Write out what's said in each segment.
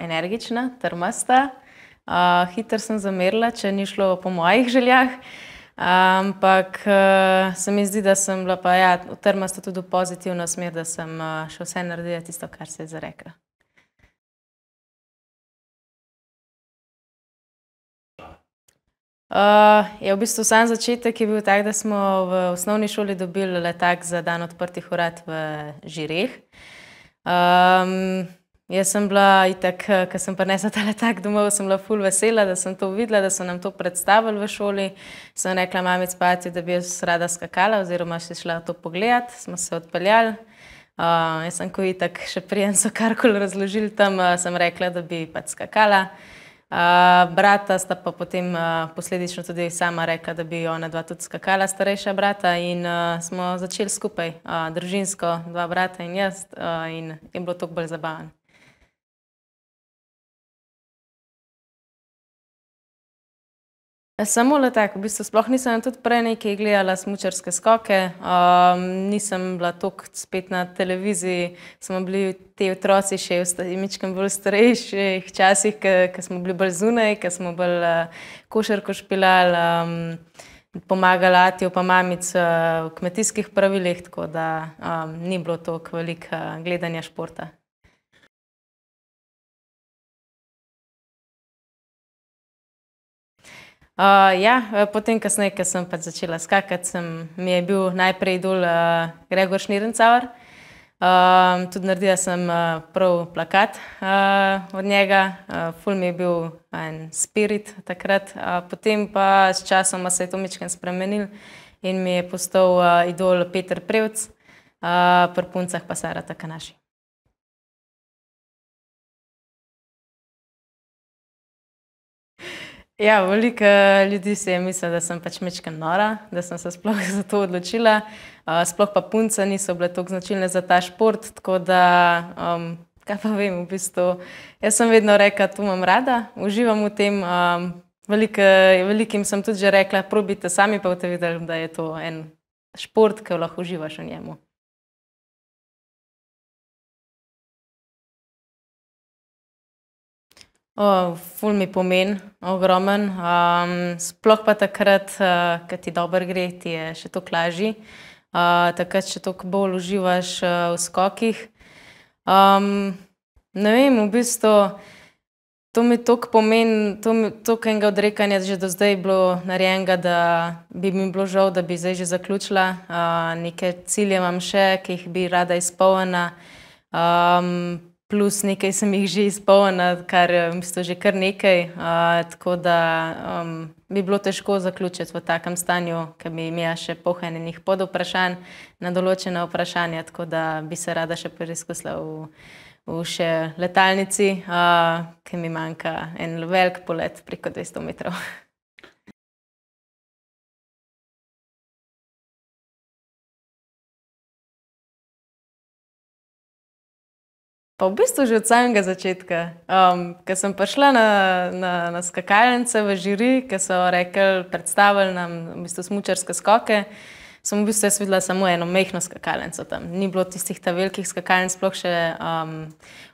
energična, trmasta. Uh, Hitro sem zamerila, če ni šlo po mojih željah. Ampak uh, se mi zdi, da sem bila pa ja, trmasta tudi v pozitivno smer, da sem uh, še vse naredila tisto, kar se je zarekla. Uh, je v bistvu sam začetek je bil tak, da smo v osnovni šoli dobili letak za dan odprtih urad v Žireh. Um, jaz sem bila itak, ko sem prinesla ta letak domov, sem bila ful vesela, da sem to videla, da so nam to predstavili v šoli. Sem rekla mamic pati, da bi jaz rada skakala oziroma še šla to pogledat. Smo se odpeljali. Uh, jaz sem ko itak še prijem so karkoli razložili tam, uh, sem rekla, da bi pač skakala. Uh, brata sta pa potem uh, posledično tudi sama rekla, da bi ona dva tudi skakala, starejša brata, in uh, smo začeli skupaj, uh, družinsko, dva brata in jaz, uh, in je bilo toliko bolj zabavno. Samo le tako, v bistvu sploh nisem tudi prej nekaj gledala smučarske skoke, um, nisem bila toliko spet na televiziji, smo bili ti otroci še v imičkem bolj starejših časih, ko smo bili bolj zunaj, ko smo bolj uh, košarko špilali, um, pomagali atijo pa mamic uh, v kmetijskih pravilih, tako da um, ni bilo toliko veliko uh, gledanja športa. Uh, ja, potem, kasneje, ko sem pač začela skakati, sem, mi je bil najprej idol uh, Gregor Šnirencauer. Uh, tudi naredila sem uh, prav plakat uh, od njega, uh, ful mi je bil en spirit takrat. Uh, potem pa s časom se je to mičken spremenil in mi je postal uh, idol Peter Prevc, uh, pri puncah pa Sara Takanaši. Ja, veliko ljudi si je mislilo, da sem pač mečka nora, da sem se sploh za to odločila. Uh, sploh pa punce niso bile tako značilne za ta šport, tako da, um, kaj pa vem, v bistvu, jaz sem vedno rekla, to imam rada, uživam v tem. Um, veliko, velikim sem tudi že rekla, probite sami pa boste videli, da je to en šport, ki lahko uživaš v njemu. Ful mi pomeni, ogromen. Um, sploh pa takrat, uh, ko ti dobro gre, ti je še toliko lažje. Uh, takrat še toliko bolj uživaš uh, v skokih. Um, ne vem, v bistvu to mi toliko pomeni, toliko enega odrekanja že do zdaj bilo narejenega, da bi mi bilo žal, da bi zdaj že zaključila. Uh, neke cilje imam še, ki jih bi rada izpolnila. Um, plus nekaj sem jih že izpolnila, kar je že kar nekaj. Uh, tako da um, bi bilo težko zaključiti v takem stanju, ker bi imela še pohranjenih pod vprašanj na določene vprašanja, tako da bi se rada še preizkusila v, v še letalnici, uh, ker mi manjka en velik polet preko 200 metrov. Pa v bistvu že od samega začetka. Um, ko sem prišla na, na, na skakalnice v žiri, ki so rekli, predstavili nam v bistvu smučarske skoke, sem v bistvu jaz videla samo eno mehko skakalnico tam. Ni bilo tistih ta velikih skakalnic, sploh še um,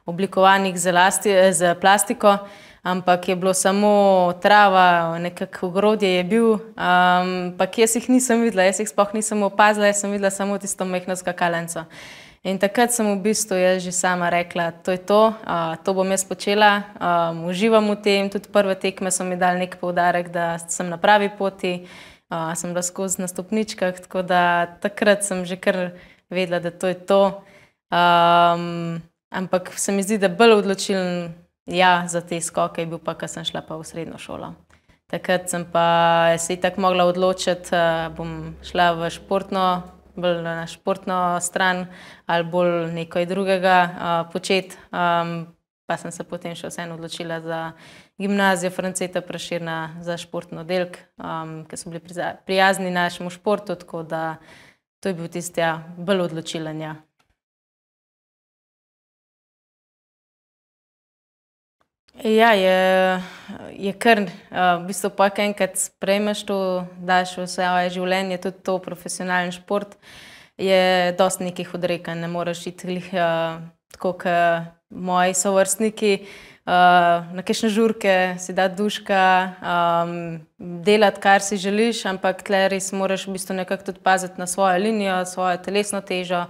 oblikovanih z, lasti, z plastiko, ampak je bilo samo trava, nekako ogrodje je bil, ampak um, jaz jih nisem videla, jaz jih sploh nisem opazila, jaz sem videla samo tisto mehko skakalnico. In takrat sem v bistvu jaz že sama rekla, to je to, uh, to bom jaz počela, um, uživam v tem, tudi prve tekme so mi dali nek poudarek, da sem na pravi poti, uh, sem bila skozi na stopničkah, tako da takrat sem že kar vedela, da to je to. Um, ampak se mi zdi, da bolj odločilen ja, za te skoke je bil pa, ko sem šla pa v srednjo šolo. Takrat sem pa se tako mogla odločiti, da bom šla v športno bolj na športno stran ali bolj nekaj drugega uh, početi. Um, pa sem se potem še vseeno odločila za gimnazijo Franceta Praširna za športno oddelek, um, ker so bili prijazni našemu športu, tako da to je bil tisti ja, bolj odločilen. Ja. Ja, je, je kar, v bistvu pa enkrat sprejmeš to, daš v svoje življenje, tudi to profesionalen šport, je dosti nekih odrekanj, ne moreš iti tako kot moji sovrstniki, uh, na kakšne žurke si da duška, um, delati, kar si želiš, ampak tle res moraš v bistvu nekako tudi paziti na svojo linijo, svojo telesno težo.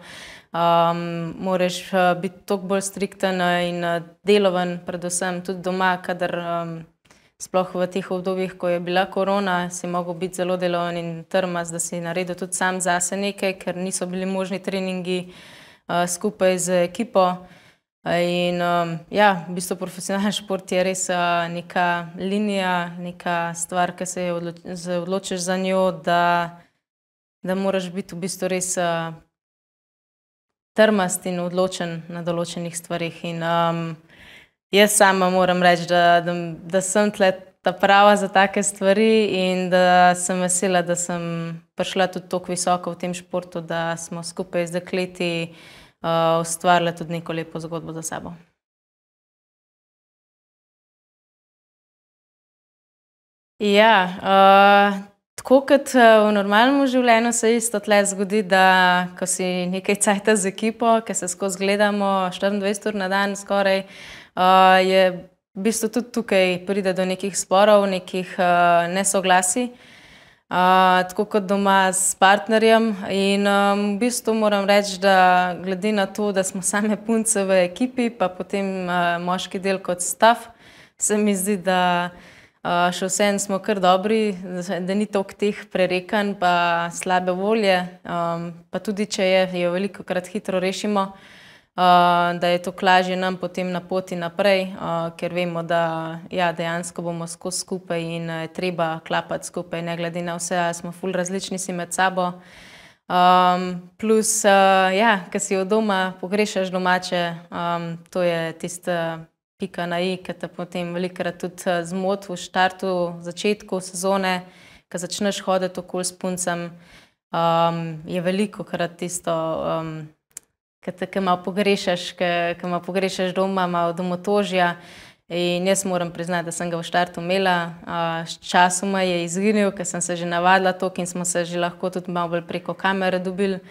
Um, moraš uh, biti toliko bolj strikten in uh, deloven, predvsem tudi doma, kadar um, sploh v teh obdobjih, ko je bila korona, si mogel biti zelo deloven in trmast, da si naredil tudi sam zase nekaj, ker niso bili možni treningi uh, skupaj z ekipo. In um, ja, v bistvu profesionalni šport je res uh, neka linija, neka stvar, ki se odloč odločiš za njo, da, da moraš biti v bistvu res uh, trmast in odločen na določenih stvarih. In, um, jaz sama moram reči, da, da, da sem tle ta prava za take stvari in da sem vesela, da sem prišla tudi tako visoko v tem športu, da smo skupaj z dekleti uh, ustvarile tudi neko lepo zgodbo za sabo. Ja, uh, tako kot v normalnem življenju se isto tle zgodi, da ko si nekaj cajta z ekipo, ki se skozi gledamo 24 ur na dan skoraj, uh, je v bistvu tudi tukaj pride do nekih sporov, nekih uh, nesoglasij tako kot doma s partnerjem. In v bistvu moram reči, da glede na to, da smo same punce v ekipi, pa potem moški del kot stav, se mi zdi, da uh, še vsem smo kar dobri, da ni toliko teh prerekanj, pa slabe volje. Um, pa tudi, če je, jo veliko krat hitro rešimo. Uh, da je to lažje nam potem na poti naprej, uh, ker vemo, da ja, dejansko bomo skozi skupaj in je treba klapati skupaj, ne glede na vse, smo ful različni si med sabo. Um, plus, uh, ja, ki si od doma pogrešaš domače, um, to je tista pika na i, ki te potem velikrat tudi zmot v štartu, začetku sezone, ko začneš hoditi okoli s puncem, um, je veliko krat tisto. Um, ki malo pogrešaš, ki malo pogrešaš doma, malo domotožja. In jaz moram priznati, da sem ga v štartu imela, s časoma je izginil, ker sem se že navadila to in smo se že lahko tudi malo bolj preko kamere dobili,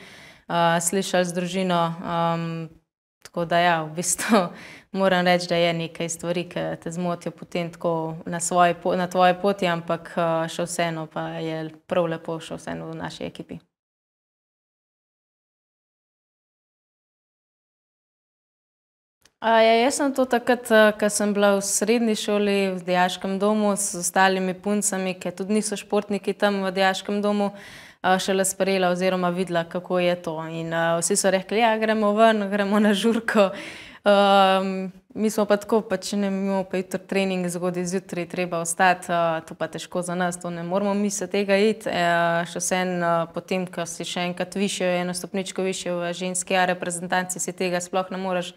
slišali z družino. Um, tako da ja, v bistvu moram reči, da je nekaj stvari, ki te zmotijo potem tako na, svoji, na tvoji poti, ampak še vseeno pa je prav lepo še vseeno v naši ekipi. Ja, jaz sem to takrat, ko sem bila v srednji šoli, v dijaškem domu s ostalimi puncami, ki tudi niso športniki tam v dijaškem domu, šele sprejela oziroma videla, kako je to. In vsi so rekli, ja, gremo ven, gremo na žurko. Um, mi smo pa tako, pa če ne imamo pa jutri trening, zgodaj zjutraj, treba ostati, uh, to pa težko za nas, to ne moramo mi se tega iti. Uh, še vsem, uh, potem, ko si še enkrat više, eno stopničko više v ženski reprezentanci, si tega sploh ne moreš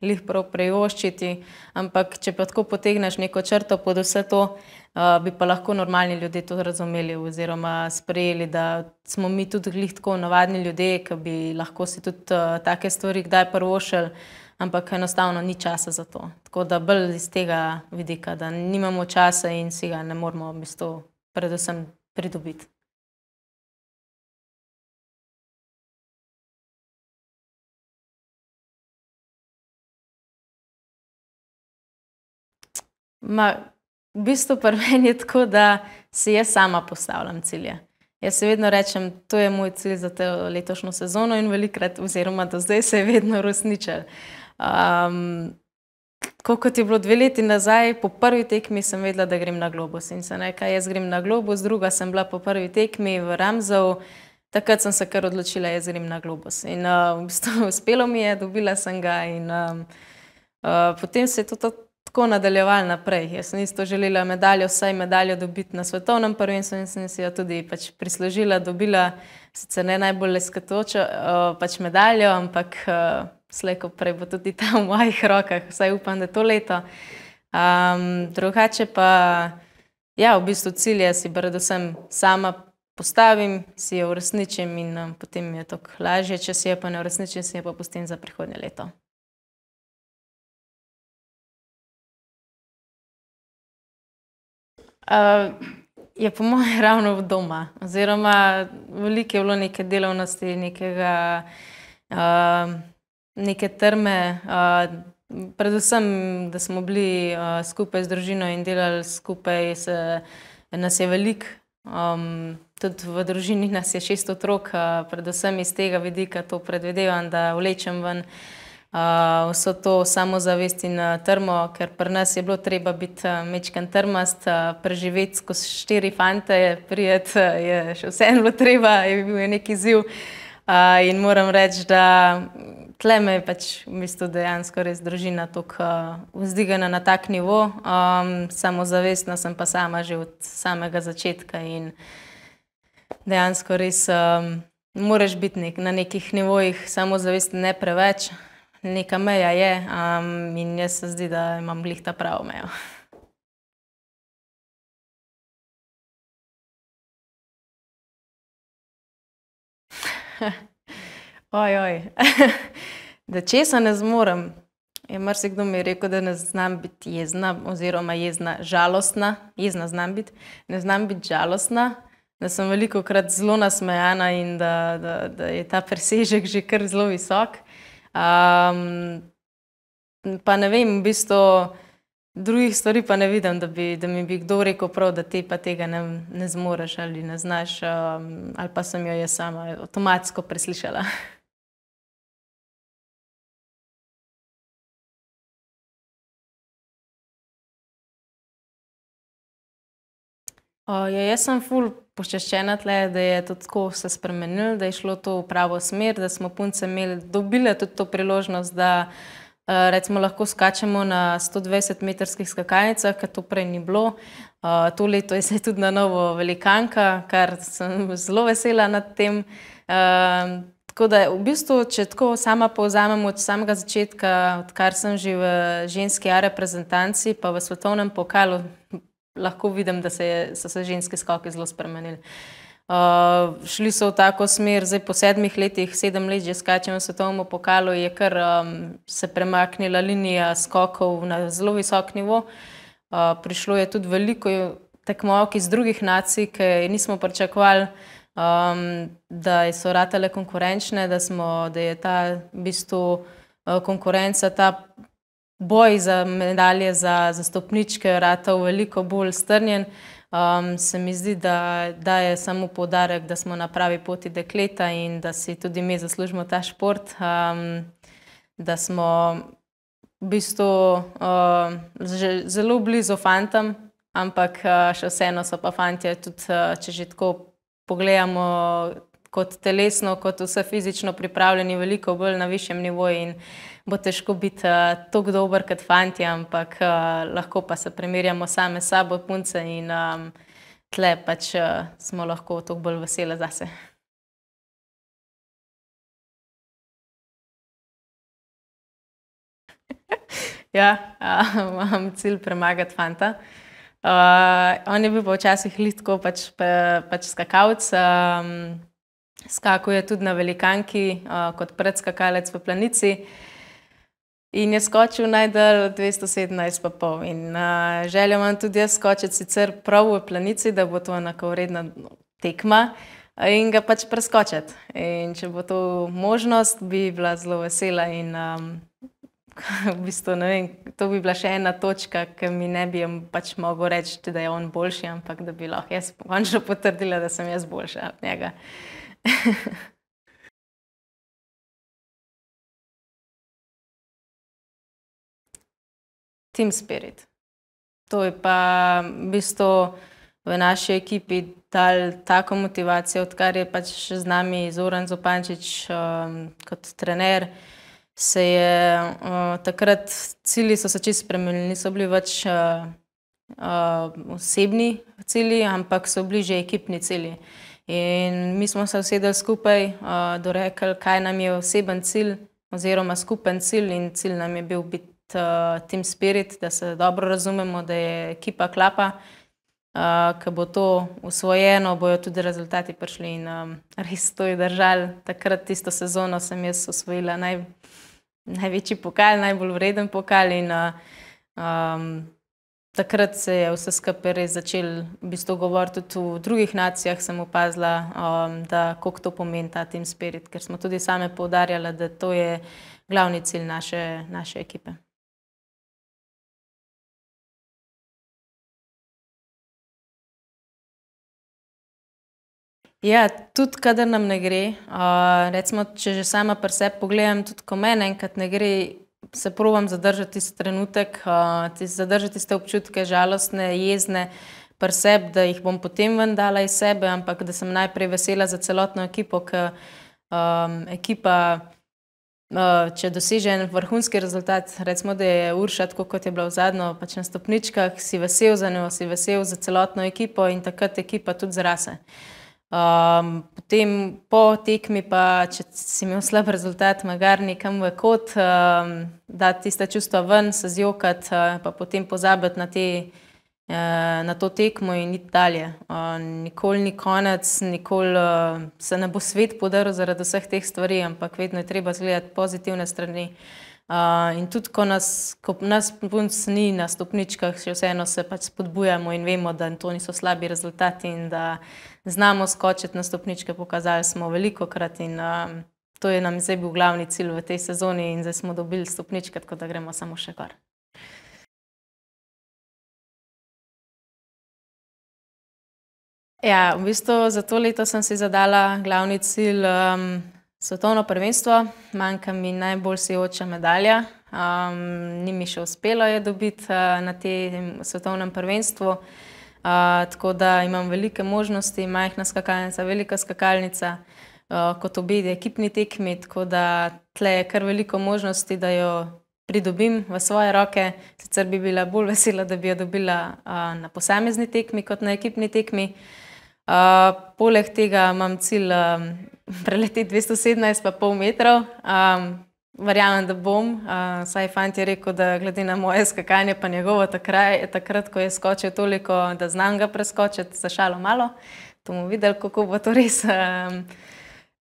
lih prav prejoščiti. Ampak, če pa tako potegneš neko črto pod vse to, uh, bi pa lahko normalni ljudje to razumeli oziroma sprejeli, da smo mi tudi lih tako navadni ljudje, ki bi lahko si tudi uh, take stvari kdaj prvošili ampak enostavno ni časa za to. Tako da bolj iz tega vidika, da nimamo časa in si ga ne moramo bistvu predvsem pridobiti. Ma, v bistvu pri meni je tako, da si jaz sama postavljam cilje. Jaz se vedno rečem, to je moj cilj za to letošnjo sezono in velikrat, oziroma do zdaj se je vedno uresničil. Um, Tako kot je bilo dve leti nazaj, po prvi tekmi sem vedela, da grem na globus. In se nekaj, jaz grem na globus, druga sem bila po prvi tekmi v Ramzov, takrat sem se kar odločila, jaz grem na globus. In uh, v bistvu uspelo mi je, dobila sem ga in um, uh, potem se je to tako nadaljevalo naprej. Jaz sem isto želela medaljo, vsaj medaljo dobiti na svetovnem prvenstvu in sem si jo tudi pač prislužila, dobila sicer ne najbolj leskatočo uh, pač medaljo, ampak. Uh, slejko prej bo tudi ta v mojih rokah, vsaj upam, da to leto. Um, drugače pa, ja, v bistvu cilje si predvsem sama postavim, si jo uresničim in um, potem je to lažje, če si je pa ne uresničim, si je pa pustim za prihodnje leto. Uh, je po mojem ravno v doma, oziroma veliko je bilo neke delovnosti, nekega uh, neke trme, uh, predvsem, da smo bili uh, skupaj z družino in delali skupaj, se, nas je veliko. Um, tudi v družini nas je šest otrok, uh, predvsem iz tega vidika to predvidevam, da vlečem ven uh, vso to samozavest in uh, trmo, ker pri nas je bilo treba biti uh, mečken trmast, uh, preživeti skozi štiri fante, prijet uh, je še vseeno bilo treba, je bil je neki ziv. Uh, in moram reči, da tle me je pač v bistvu dejansko res družina tako uh, vzdigana na tak nivo. Um, samozavestna sem pa sama že od samega začetka in dejansko res um, moraš biti nek, na nekih nivojih samozavestna, ne preveč, neka meja je um, in jaz se zdi, da imam glih ta pravo mejo. oj, oj. da česa ne zmorem. Je marsikdo mi rekel, da ne znam biti jezna, oziroma jezna, žalostna. Jezna znam biti, ne znam biti žalostna, da sem veliko krat zelo nasmejana in da, da, da je ta presežek že kar zelo visok. Um, pa ne vem, v bistvu drugih stvari pa ne vidim, da, bi, da mi bi kdo rekel, prav, da ti pa tega ne, ne zmoreš ali ne znaš, um, ali pa sem jo jaz sama avtomatsko preslišala. O, ja, jaz sem ful počaščena tle, da je to tako se spremenilo, da je šlo to v pravo smer, da smo punce imeli, dobile tudi to priložnost, da Eh, recimo lahko skačemo na 120-metrskih skakalnicah, kar to prej ni bilo. Uh, to leto je se tudi na novo velikanka, kar sem zelo vesela nad tem. Uh, tako da v bistvu, če tako sama povzamem od samega začetka, odkar sem že v ženski reprezentanci, pa v svetovnem pokalu, lahko vidim, da se je, so se ženski skoki zelo spremenili. Uh, šli so v tako smer, zdaj po sedmih letih, sedem let že skačemo v svetovnem pokalu, je kar um, se premaknila linija skokov na zelo visok nivo. Uh, prišlo je tudi veliko tekmovalk iz drugih nacij, ki nismo pričakovali, um, da so ratele konkurenčne, da, smo, da je ta v bistvu uh, konkurenca, ta boj za medalje, za, za stopničke, ratal veliko bolj strnjen. Um, se mi zdi, da, da je samo poudarek, da smo na pravi poti dekleta in da si tudi mi zaslužimo ta šport, um, da smo v bistvu uh, zelo blizu fantom, ampak uh, še vseeno so pa fanti, tudi uh, če že tako pogledamo, kot telesno, kot vse fizično pripravljeni, veliko bolj na višjem nivoju bo težko biti uh, tako dober kot fanti, ampak uh, lahko pa se primerjamo same s sabo, punce in um, tle pač uh, smo lahko tako bolj vesele zase. ja, uh, imam cilj premagati fanta. Uh, on je bil pa včasih litko pač, pa, pač skakalc. Um, skakuje tudi na velikanki uh, kot predskakalec v planici. In je skočil najdalj 217,5. In uh, željo imam tudi jaz skočiti sicer prav v planici, da bo to enako vredna tekma in ga pač preskočiti. In če bo to možnost, bi bila zelo vesela. In um, v bistvu, vem, to bi bila še ena točka, ki mi ne bi pač mogel reči, da je on boljši, ampak da bi lahko jaz končno potrdila, da sem jaz boljša od njega. team spirit. To je pa v bistvu v naši ekipi dal tako motivacijo, odkar je pač z nami Zoran Zopančič um, kot trener. Se je uh, takrat cilji so se čisto spremenili, niso bili več uh, uh, osebni cilji, ampak so bili že ekipni cilji. In mi smo se usedeli skupaj, uh, dorekli, kaj nam je oseben cilj, oziroma skupen cilj, in cilj nam je bil biti team spirit, da se dobro razumemo, da je ekipa klapa. Uh, ko bo to usvojeno, bojo tudi rezultati prišli in um, res to je držalo. Takrat, tisto sezono, sem jaz osvojila naj, največji pokal, najbolj vreden pokal. In, uh, um, takrat se je vse skupaj res začel v bistvu govoriti. Tudi v drugih nacijah sem opazila, um, da kako to pomeni ta team spirit, ker smo tudi same poudarjali, da to je glavni cilj naše, naše ekipe. Ja, tudi kadar nam ne gre, uh, recimo, če že sama pri sebi pogledam, tudi ko meni enkrat ne gre, se provam zadržati tisti trenutek, uh, zadržati tiste občutke žalostne, jezne pri sebi, da jih bom potem ven dala iz sebe, ampak da sem najprej vesela za celotno ekipo, ker um, ekipa, če doseže en vrhunski rezultat, recimo, da je Urša tako, kot je bila v zadnjo, pač na stopničkah, si vesel za njo, si vesel za celotno ekipo in takrat ekipa tudi zrase. Um, potem po tekmi, pa če si imel slab rezultat, magar nekam v kot, um, da tiste čustva ven, se zjokati, uh, pa potem pozabiti na te na to tekmo in iti dalje. Nikoli ni konec, nikoli se ne bo svet podaril zaradi vseh teh stvari, ampak vedno je treba zgledati pozitivne strani. In tudi, ko nas, ko nas punc ni na stopničkah, še vseeno se pač spodbujamo in vemo, da to niso slabi rezultati in da znamo skočiti na stopničke, pokazali smo veliko krat in to je nam zdaj bil glavni cilj v tej sezoni in zdaj smo dobili stopničke, tako da gremo samo še kar. Ja, v bistvu za to leto sem si zadala glavni cilj um, svetovno prvenstvo. Manjka mi najbolj sijoča medalja. Um, ni mi še uspelo je dobiti uh, na tem svetovnem prvenstvu. Uh, tako da imam velike možnosti, majhna skakalnica, velika skakalnica, uh, kot obe ekipni tekmi, tako da tle je kar veliko možnosti, da jo pridobim v svoje roke. Sicer bi bila bolj vesela, da bi jo dobila uh, na posamezni tekmi kot na ekipni tekmi. Uh, poleg tega imam cilj um, preleteti 217,5 metrov. Um, verjamem, da bom. Uh, saj fant je rekel, da glede na moje skakanje, pa njegovo takrat, ko je skočil toliko, da znam ga preskočiti, za šalo malo. To bomo videli, kako bo to res. Um,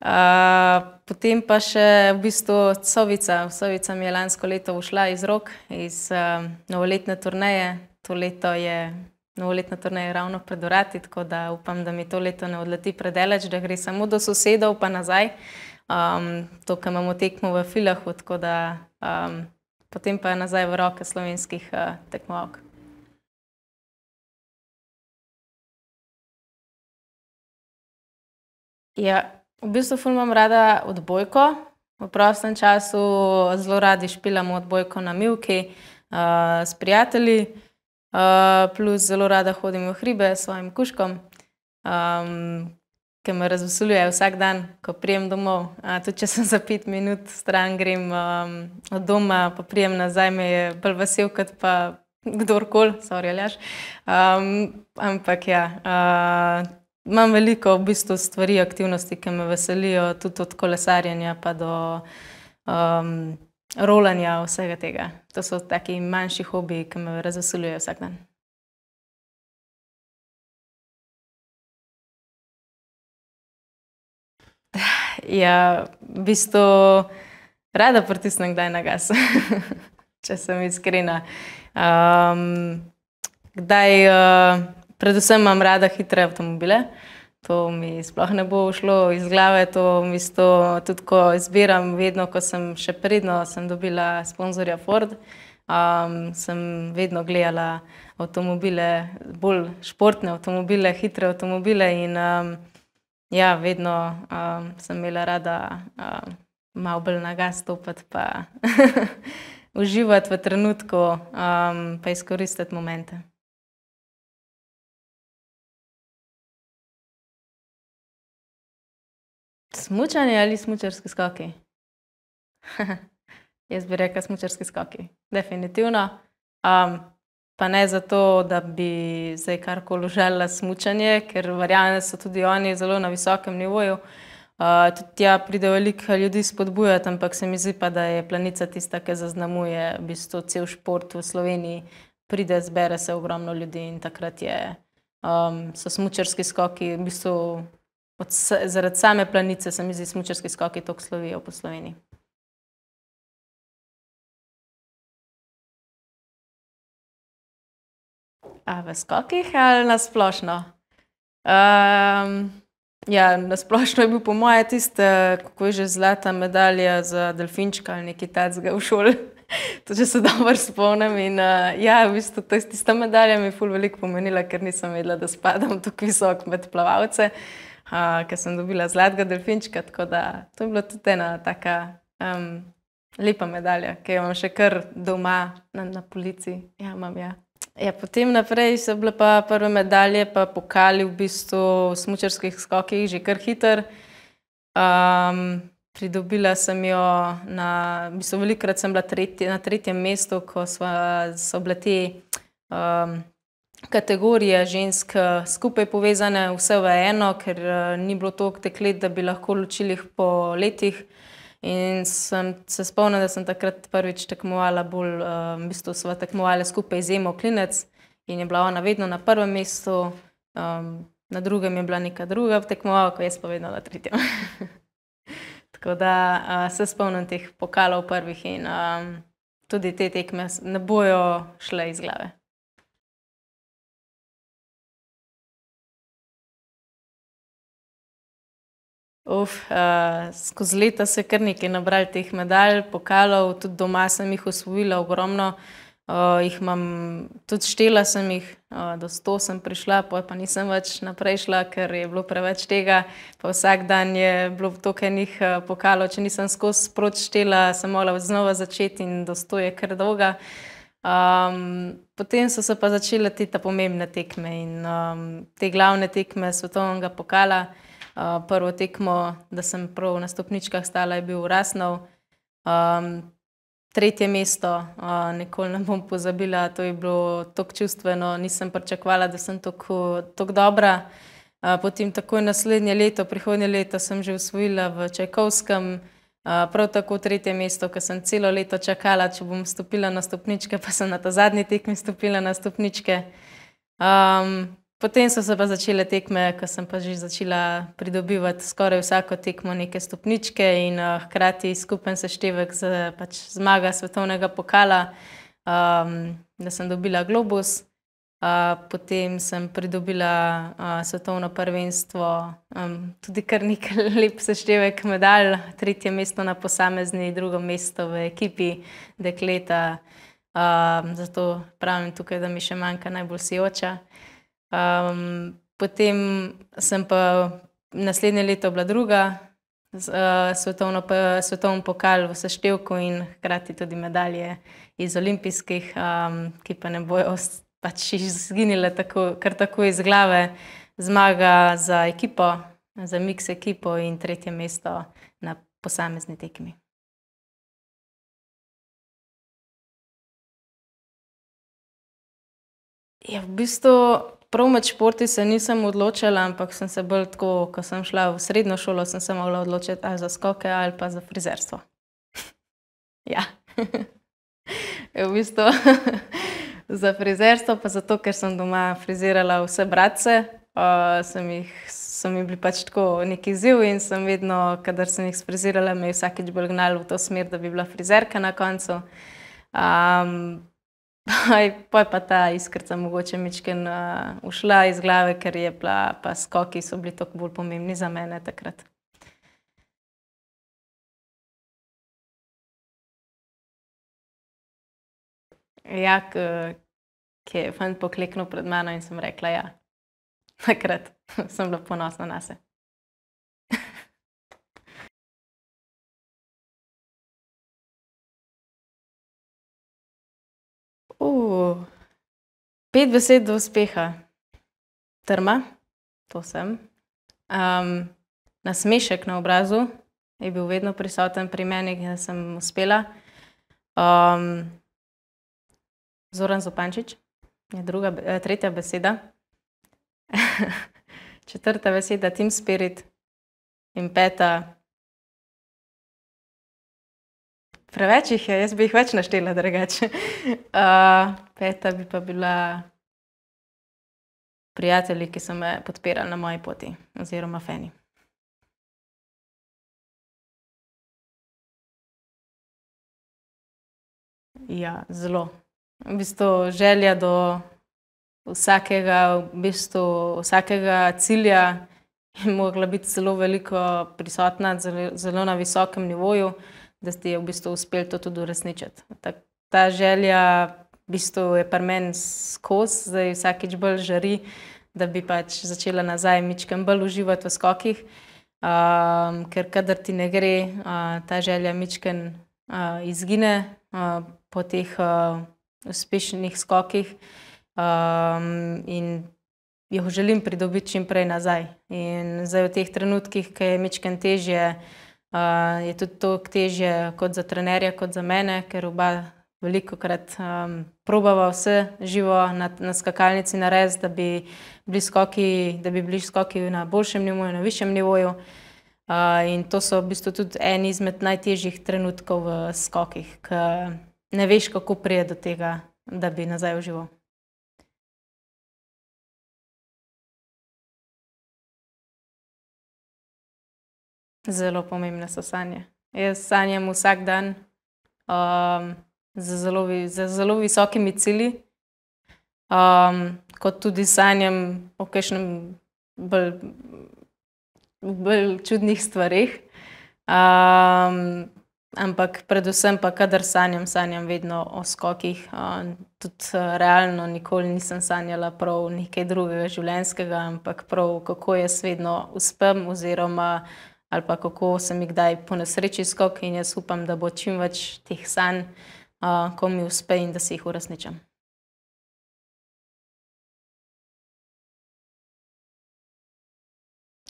uh, potem pa še v bistvu Sovica. Sovica mi je lansko leto ušla iz rok, iz uh, novoletne turneje. To leto je novoletna turnaja ravno pred urati, tako da upam, da mi to leto ne odleti predaleč, da gre samo do sosedov pa nazaj. Um, to, kar imamo tekmo v Filahu, tako da um, potem pa nazaj v roke slovenskih uh, tekmovalk. Ja, v bistvu imam rada odbojko. V prostem času zelo radi špilamo odbojko na Milki uh, s prijatelji. Uh, plus zelo rada hodim v hribe s svojim kuškom, um, ki me razveseljuje vsak dan, ko prijem domov. Uh, tudi če sem za pet minut stran, grem um, od doma, pa prijem nazaj, me je bolj vesel, kot pa kdorkoli, sorry, aljaš. Um, ampak ja, uh, imam veliko v bistvu stvari, aktivnosti, ki me veselijo, tudi od kolesarjenja pa do um, rolanja vsega tega. To so taki manjši hobiji, ki me razveseljujejo vsak dan. Ja, v bistvu rada pritisnem kdaj na gas, če sem iskrena. Um, kdaj, uh, predvsem imam rada hitre avtomobile. To mi sploh ne bo šlo iz glave, to isto, tudi ko izbiram, vedno, ko sem še predno sem dobila sponzorja Ford, um, sem vedno gledala avtomobile, bolj športne avtomobile, hitre avtomobile in um, ja, vedno um, sem imela rada um, malo bolj na gas stopiti pa uživati v trenutku, um, pa izkoristiti momente. Smučanje ali smučarski skoki? Jaz bi rekla smučarski skoki. Definitivno. Um, pa ne zato, da bi zdaj karkoli želela smučanje, ker verjamem, da so tudi oni zelo na visokem nivoju. Uh, tudi tja pride veliko ljudi spodbujati, ampak se mi zdi pa, da je planica tista, ki zaznamuje v bistvu cel šport v Sloveniji. Pride, zbere se ogromno ljudi in takrat je, um, so smučarski skoki v bistvu od, zaradi same planice se mi zdi smučarski skoki tako slovijo po Sloveniji. A v skokih ali na splošno? Um, Ja, na splošno je bil po mojem tiste, kako je že zlata medalja za delfinčka ali nekaj takega v šoli. To če se dobro spomnim. In, uh, ja, v bistvu tista medalja mi je ful veliko pomenila, ker nisem vedela, da spadam tako visoko med plavalce, uh, ker sem dobila zlatega delfinčka. Tako da to je bila tudi ena taka um, lepa medalja, ki jo imam še kar doma na, na polici. Ja, imam, ja. Ja, potem naprej so bile pa prve medalje, pa pokali v bistvu v smučarskih skokih že kar hiter. Um, pridobila sem jo na, v bistvu velikrat sem bila tretji, na tretjem mestu, ko sva, so bile te um, kategorije žensk skupaj povezane, vse v eno, ker uh, ni bilo toliko deklet, da bi lahko ločili po letih. In sem se spomnila, da sem takrat prvič tekmovala, bolj uh, v bistvu smo tekmovali skupaj z Emo Klinec in je bila ona vedno na prvem mestu, um, na drugem je bila neka druga tekmovalka, jaz pa vedno na tretjem. Tako da uh, se spomnim teh pokalov prvih in um, tudi te tekme ne bojo šle iz glave. Uf, uh, skozi leta se je kar nekaj nabrali teh medalj, pokalov, tudi doma sem jih osvojila ogromno. Uh, jih imam, tudi štela sem jih, uh, do sto sem prišla, pa nisem več naprej šla, ker je bilo preveč tega. Pa vsak dan je bilo toliko enih uh, pokalov, če nisem skozi sprot štela, sem morala znova začeti in do sto je kar dolga. Um, potem so se pa začele te pomembne tekme in um, te glavne tekme svetovnega pokala prvo tekmo, da sem prav na stopničkah stala, je bil Rasnov. Um, tretje mesto, uh, nikoli ne bom pozabila, to je bilo tako čustveno, nisem pričakovala, da sem tako dobra. Uh, potem takoj naslednje leto, prihodnje leto, sem že usvojila v Čajkovskem. Uh, prav tako tretje mesto, ker sem celo leto čakala, če bom stopila na stopničke, pa sem na ta zadnji tekmi stopila na stopničke. Um, Potem so se pa začele tekme, ko sem pa že začela pridobivati skoraj vsako tekmo neke stopničke in uh, hkrati skupen seštevek za pač zmaga svetovnega pokala, um, da sem dobila globus. Uh, potem sem pridobila uh, svetovno prvenstvo, um, tudi kar nekaj lep seštevek medalj, tretje mesto na posamezni, drugo mesto v ekipi dekleta. Uh, zato pravim tukaj, da mi še manjka najbolj sijoča. Um, potem sem pa naslednje leto bila druga, uh, svetovno, svetovno pokal v seštevku in hkrati tudi medalje iz olimpijskih, um, ki pa ne bojo pač izginile tako, kar tako iz glave. Zmaga za ekipo, za Mix ekipo in tretje mesto na posamezni tekmi. Ja, v bistvu prav med športi se nisem odločila, ampak sem se bolj tako, ko sem šla v srednjo šolo, sem se mogla odločiti ali za skoke ali pa za frizerstvo. ja. v bistvu za frizerstvo, pa zato, ker sem doma frizirala vse bratce, uh, sem jih, so mi bili pač tako neki ziv in sem vedno, kadar sem jih frizirala, me je vsakeč bolj gnalo v to smer, da bi bila frizerka na koncu. Um, Pa je pa ta iskrica mogoče mičken uh, ušla iz glave, ker je bila, pa skoki so bili toliko bolj pomembni za mene takrat. Ja, ki je fant pokleknil pred mano in sem rekla ja. Takrat sem bila ponosna na se. Pet besed do uspeha. Trma, to sem. Um, nasmešek na obrazu je bil vedno prisoten pri meni, da sem uspela. Um, Zoran Zopančič je druga, eh, tretja beseda. Četrta beseda, team spirit. In peta, Preveč jih je, jaz bi jih več naštela, drugače. Uh, peta bi pa bila prijatelji, ki so me podpirali na moji poti, oziroma feni. Ja, zelo. V bistvu želja do vsakega, v bistvu vsakega cilja je mogla biti zelo veliko prisotna, zelo, zelo na visokem nivoju, da je v bistvu uspel to tudi uresničiti. Ta, ta želja v bistvu je pri meni skozi, zdaj vsakič bolj žari, da bi pač začela nazaj mičkem bolj uživati v skokih. Um, ker kadar ti ne gre, uh, ta želja mičken uh, izgine uh, po teh uh, uspešnih skokih. Um, in jih želim pridobiti čim prej nazaj. In zdaj v teh trenutkih, ki je mečken težje, uh, je tudi to težje kot za trenerja, kot za mene, ker oba veliko krat um, probava vse živo na, na skakalnici narediti, da bi bili skoki, da bi bili skoki na boljšem nivoju, na višjem nivoju. Uh, in to so v bistvu tudi eni izmed najtežjih trenutkov v skokih, ker ne veš, kako prije do tega, da bi nazaj užival. Zelo pomembne so sanje. Jaz sanjam vsak dan um, z, zelo, z zelo visokimi cilji, um, kot tudi sanjam o kakšnem bolj, bolj čudnih stvarih. Um, ampak predvsem pa, kadar sanjam, sanjam vedno o skokih. Um, tudi uh, realno nikoli nisem sanjala prav nekaj drugega življenjskega, ampak prav kako jaz vedno uspem oziroma ali pa kako se mi kdaj po nesreči skok in jaz upam, da bo čim več teh sanj, uh, ko mi uspe in da si jih uresničam.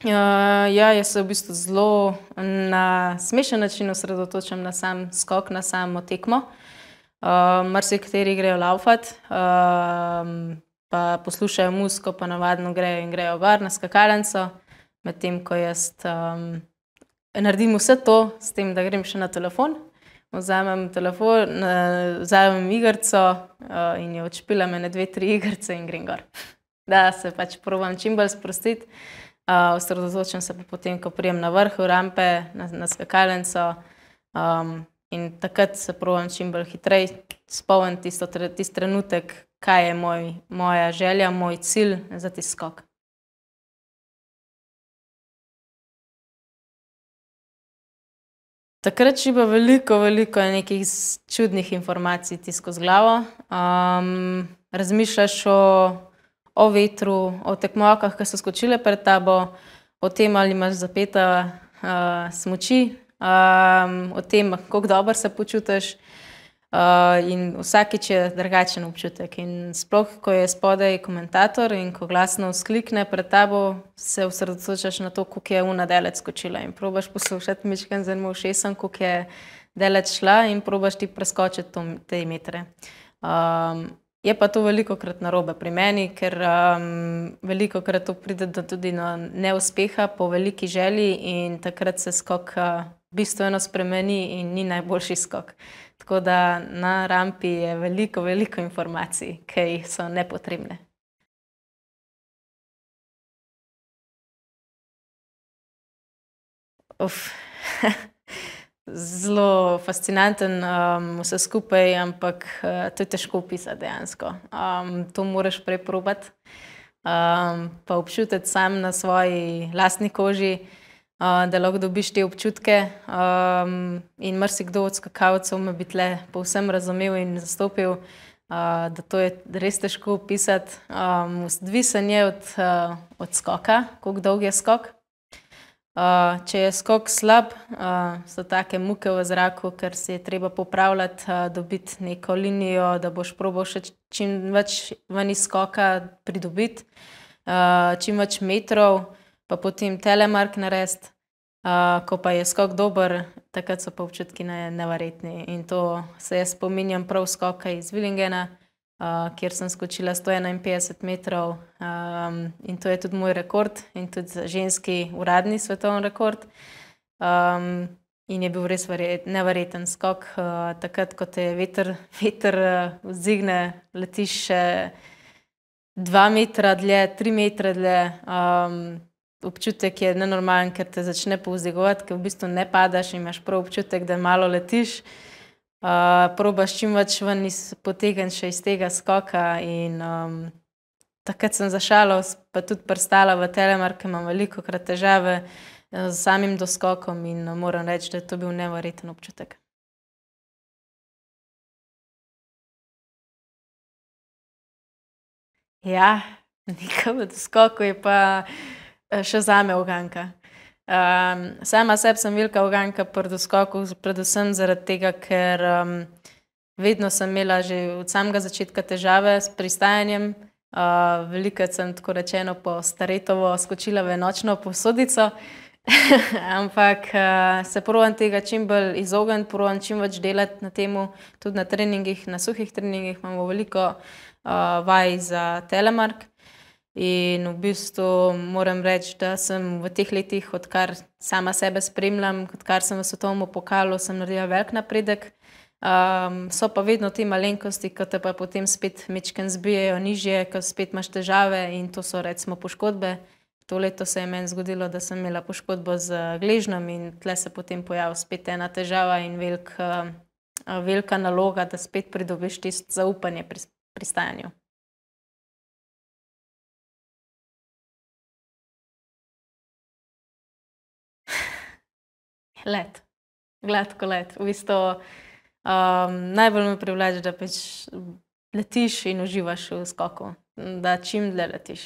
Uh, ja, jaz se v bistvu zelo na smešen način osredotočam na sam skok, na samo tekmo. Uh, Marsikateri grejo laufat, uh, pa poslušajo muziko, pa navadno grejo in grejo bar na skakalnico, medtem ko jaz um, naredim vse to, s tem, da grem še na telefon, vzamem telefon, vzamem igrico in jo odšpilam na dve, tri igrice in grem gor. Da se pač provam čim bolj sprostiti. Osredotočam se pa potem, ko prijem na vrhu rampe, na, na skakalnico. Um, in takrat se provam čim bolj hitreje spomniti tisti trenutek, kaj je moj, moja želja, moj cilj za tisti Takrat šiba veliko, veliko nekih čudnih informacij ti skozi glavo. Um, razmišljaš o, o vetru, o tekmovkah, ki so skočile pred tabo, o tem, ali imaš zapeta uh, smoči, um, o tem, kako dobro se počutiš. Uh, in vsakič je drugačen občutek. In sploh, ko je spodaj komentator in ko glasno vzklikne pred tabo, se osredotočaš na to, kako je una delec skočila. In probaš poslušati, mišken zelo všesen, kako je delec šla in probaš ti preskočiti to, te metre. Um, je pa to veliko krat narobe pri meni, ker um, veliko krat to pride do tudi do neuspeha po veliki želji in takrat se skok uh, bistveno spremeni in ni najboljši skok. Tako da na rampi je veliko, veliko informacij, ki so nepotrebne. Zelo fascinanten um, vse skupaj, ampak uh, to je težko opisati dejansko. Um, to moraš preprobati, um, pa občutiti sam na svoji lastni koži da lahko dobiš te občutke. Um, in marsikdo od skakalcev me bi tle povsem razumel in zastopil, uh, da to je res težko opisati. Um, Odvisen je od, uh, od skoka, kako dolg je skok. Uh, če je skok slab, uh, so take muke v zraku, ker se je treba popravljati, uh, dobiti neko linijo, da boš probo še čim več ven iz skoka pridobiti, uh, čim več metrov pa potem telemark narediti. Uh, ko pa je skok dober, takrat so pa občutki nevrjetni. In to se jaz spominjam prav skoka iz Willingena, uh, kjer sem skočila 151 metrov. Um, in to je tudi moj rekord in tudi ženski uradni svetovni rekord. Um, in je bil res nevreten skok. Uh, takrat, ko te veter, veter uh, vzdigne, letiš še dva metra dlje, tri metre dlje. Um, občutek je nenormalen, ker te začne povzdigovati, ker v bistvu ne padaš in imaš prav občutek, da malo letiš. Uh, probaš čim več ven iz, potegniti še iz tega skoka in um, takrat sem za šalo pa tudi pristala v telemark, ker imam velikokrat težave, s samim doskokom in moram reči, da je to bil neverjeten občutek. Ja, Nika v doskoku je pa, še zame uganka. sama sebi sem velika uganka pri doskoku, predvsem zaradi tega, ker, vedno sem imela že od samega začetka težave s pristajanjem. velikokrat sem, tako rečeno po staretovo, skočila v nočno posodico, ampak, se probam tega čim bolj izogniti, probam čim več delati na tem, tudi na treningih, na suhih treningih imamo veliko, vaj za telemark. In v bistvu moram reči, da sem v teh letih, odkar sama sebe spremljam, odkar sem v svetovnem pokalu, sem naredila velik napredek. so pa vedno te malenkosti, ke te pa potem spet majčkeno zbijejo nižje, ke spet imaš težave, in to so recimo poškodbe. To leto se je meni zgodilo, da sem imela poškodbo z gležnjem in tule se potem pojavi spet ena težava in velik, velika naloga, da spet pridobiš tisto zaupanje pri pristajanju. Let. Gladkolet, v bistvu, najbolj me privleče, da pač letiš in uživaš v skoku. Da čim dlje letiš.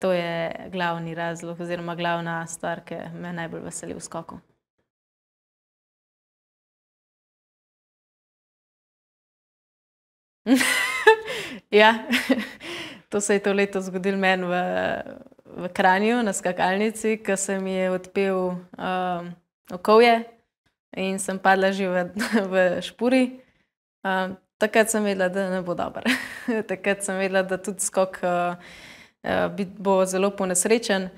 To je glavni razlog oziroma glavna stvar, ke me najbolj veseli v skoku. Ja, to se je to leto zgodilo meni v, v Kranju na skakalnici, ke se mi je odpel, okovje in sem padla že v, v špuri. takrat sem vedela, da ne bo dobro. Takrat sem vedela, da tudi skok, bo zelo ponesrečen.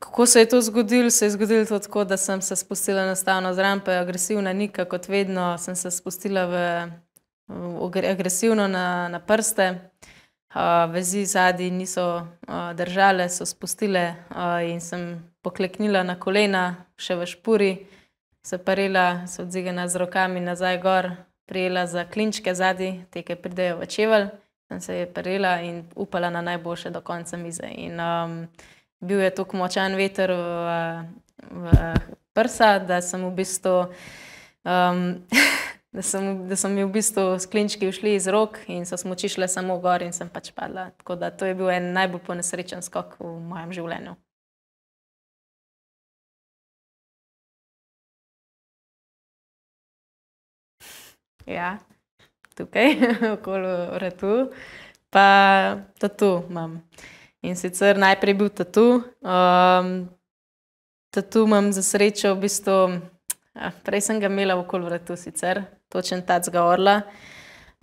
kako se je to zgodilo, se je zgodilo to tako, da sem se spustila enostavno z rampe, agresivna Nika kot vedno, sem se spustila v, agresivno na, na prste. vezi zadaj niso, držale, so spustile, in sem pokleknila na kolena, še v špuri, se parila, se odzignila z rokami nazaj gor, prijela za klinčke zadaj, te, ke pridejo v čevelj, sem se parila in upala na najboljše do konca mize. In, bil je tako močan veter v, v prsa, da sem v bistvu, da sem, da so mi v bistvu klinčki ušli iz rok in so smuči šle samo gor in sem pač padla. Tako da to je bil en najbolj ponesrečen skok v mojem življenju. Ja. Tukaj, okoli vratu pa tatu imam. In sicer najprej bil tatu, tatu imam za srečo v bistvu, prej sem ga imela okoli vratu sicer, točno tacga orla,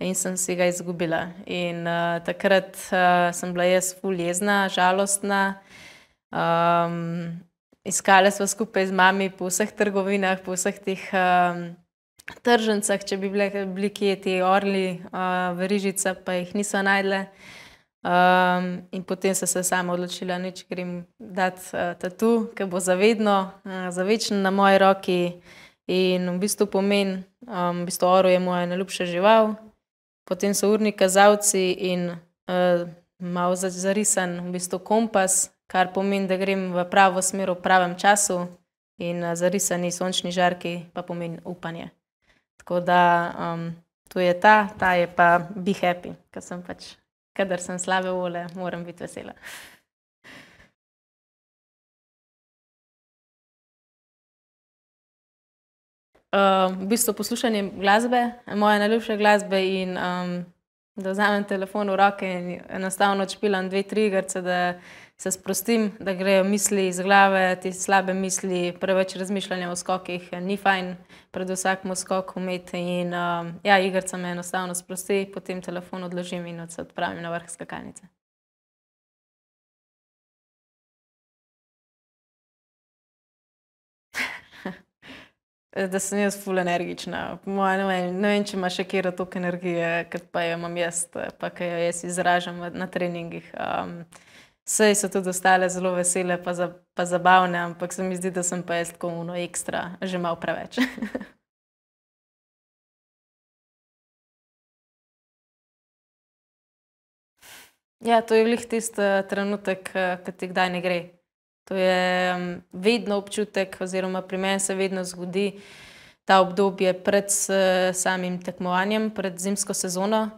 in sem si ga izgubila. In, takrat, sem bila jaz ful jezna, žalostna, iskale sva skupaj z mami po vseh trgovinah, po vseh teh, tržnicah, če bi bile, kje ti orli, verižice, pa jih nisva našle. in potem sem se sama odločila, nič, grem dat, tatu, ke bo za vedno, za večno na moji roki in v bistvu pomeni, v bistvu je moja najljubša žival. Potem so urni kazalci in, malo zarisan v bistvu kompas, kar pomeni, da grem v pravo smer ob pravem času, in, zarisani sončni žarki pa pomeni upanje. Tako da, to je ta, ta je pa Be happy, ke sem pač, kadar sem slabe volje, moram biti vesela. v bistvu poslušanje glasbe, moje najljubše glasbe in, da vzamem telefon v roke in enostavno odšpilam dve, tri igrice, da se sprostim, da grejo misli iz glave, te slabe misli, preveč razmišljanja o skokih ni fajn pred vsakim skokom imeti in, ja, igrica me enostavno sprosti, potem telefon odložim in se odpravim na vrh skakalnice. Da sem jaz ful energična, po moje, ne vem, ne vem, če ima še katera toliko energije, kot pa jo imam jaz pa ke jo jaz izražam na treningih, Saj so tudi ostale zelo vesele pa pa zabavne, ampak se mi zdi, da sem pa jaz tako ono ekstra že malo preveč. Ja, to je glih tisti uh, trenutek, uh, ki ti kdaj ne gre. To je um, vedno občutek, oziroma pri meni se vedno zgodi ta obdobje pred uh, samim tekmovanjem, pred zimsko sezono.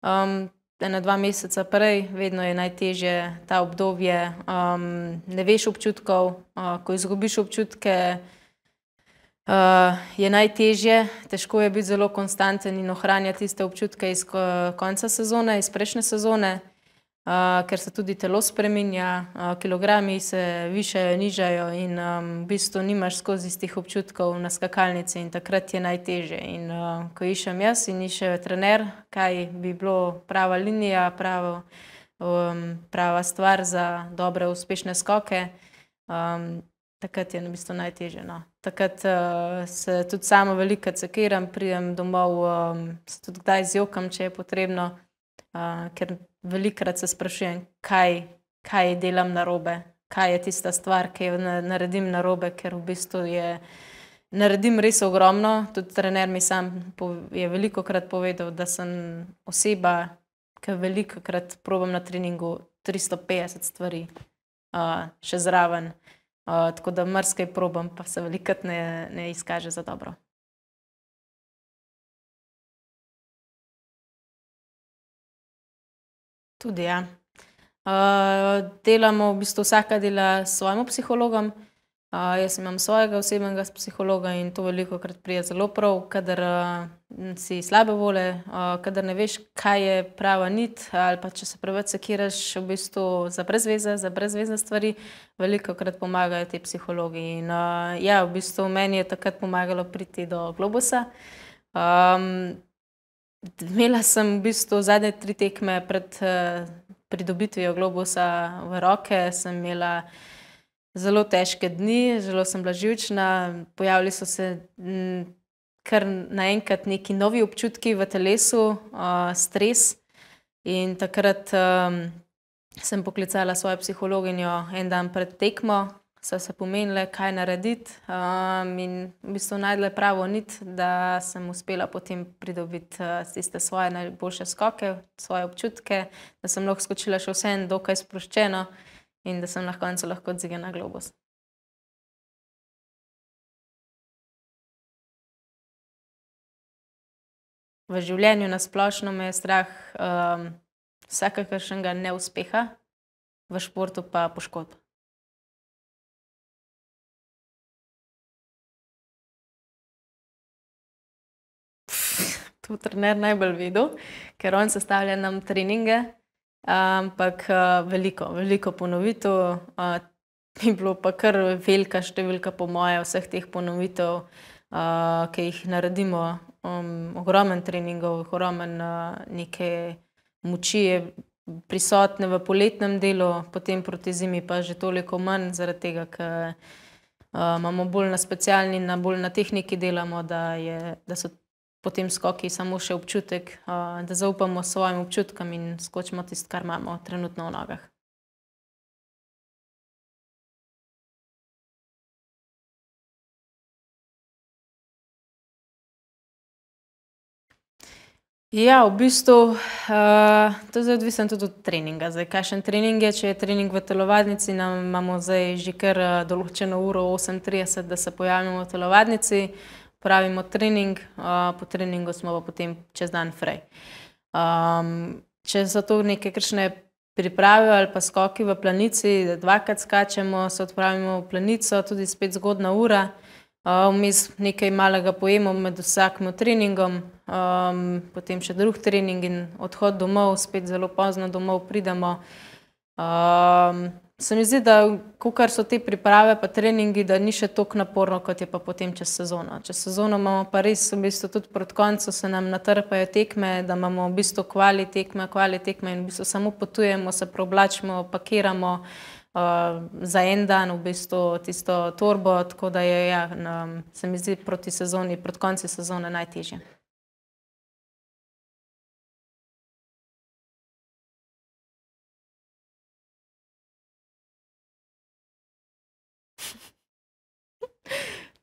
Um, ena, dva meseca prej, vedno je najtežje ta obdobje. Um, ne veš občutkov, uh, ko izgubiš občutke, uh, je najtežje. Težko je biti zelo konstanten in ohranjati tiste občutke iz konca sezone, iz prejšnje sezone uh, ker se tudi telo spremenja, uh, kilogrami se višajo, nižajo in um, v bistvu nimaš skozi istih občutkov na skakalnici in takrat je najtežje. In uh, ko iščem jaz in išče trener, kaj bi bilo prava linija, pravo, um, prava stvar za dobre, uspešne skoke. Um, Takrat je na bistvu najtežje. No. Takrat uh, se tudi sama veliko cekiram, pridem domov, um, se tudi kdaj zjokam, če je potrebno, uh, ker velikokrat se sprašujem, kaj, kaj delam na robe, kaj je tista stvar, ki jo naredim na robe, ker v bistvu je. Naredim res ogromno, tudi trener mi sam je veliko krat povedal, da sem oseba, ki veliko krat probujem na treningu 350 stvari, uh, še zraven. Uh, tako da mrskaj probujem, pa se veliko krat ne, ne izkaže za dobro. Tudi ja. Uh, delamo v bistvu vsaka dela s svojim psihologom. Uh, jaz imam svojega osebnega psihologa in to veliko krat prije zelo prav, kadar uh, si slabe vole, uh, kadar ne veš, kaj je prava nit, ali pa če se preveč sekiraš v bistvu za brezveze, za brezveze stvari, veliko krat pomagajo ti psihologi. In uh, ja, v bistvu meni je takrat pomagalo priti do globusa. Um, Imela sem v bistvu zadnje tri tekme pred uh, pridobitvijo globusa v roke, sem imela zelo težke dni, zelo sem bila živčna, pojavili so se m, kar naenkrat neki novi občutki v telesu, uh, stres. In takrat um, sem poklicala svojo psihologinjo en dan pred tekmo, so se pomenile, kaj narediti, um, in v bistvu najdle pravo nit, da sem uspela potem pridobiti uh, tiste svoje najboljše skoke, svoje občutke, da sem lahko skočila še vse en dokaj sproščeno in da sem na koncu lahko odzigala na globus. V življenju na splošno me je strah um, vsakakršnega neuspeha, v športu pa poškodb. To trener najbolj videl, ker on sestavlja nam treninge, ampak veliko, veliko ponovitev. Ni bilo pa kar velika številka, po moje, vseh teh ponovitev, ki jih naredimo. Um, ogromen treningov, ogromen uh, neke moči je prisotne v poletnem delu, potem proti zimi pa že toliko manj, zaradi tega, ker uh, imamo bolj na specialni, na bolj na tehniki delamo, da, je, da so potem skoki samo še občutek, da zaupamo svojim občutkom in skočimo tisto, kar imamo trenutno v nogah. Ja, v bistvu uh, to je odvisno tudi od treninga. Zdaj, kakšen trening je, če je trening v telovadnici, imamo zdaj že kar uh, določeno uro 8:30, da se pojavimo v telovadnici. Uh, pravimo trening, uh, po treningu smo pa potem čez dan fraj. Um, če so to neke kršne priprave ali pa skoki v planici, da dvakrat skačemo, se odpravimo v planico, tudi spet zgodna ura. Vmes uh, nekaj malega pojemo med vsakim treningom, um, potem še drug trening in odhod domov, spet zelo pozno domov pridemo. Um, Se mi zdi, da kar so te priprave, pa treningi, da ni še tako naporno, kot je pa potem čez sezono. Čez sezono imamo pa res, v bistvu tudi proti koncu se nam natrpajo tekme, da imamo v bistvu kvali tekme, kvali tekme in v bistvu samo potujemo, se preoblačimo, pakiramo uh, za en dan v bistvu tisto torbo, tako da je, ja, na, se mi zdi, proti sezoni, proti konci sezone najtežje.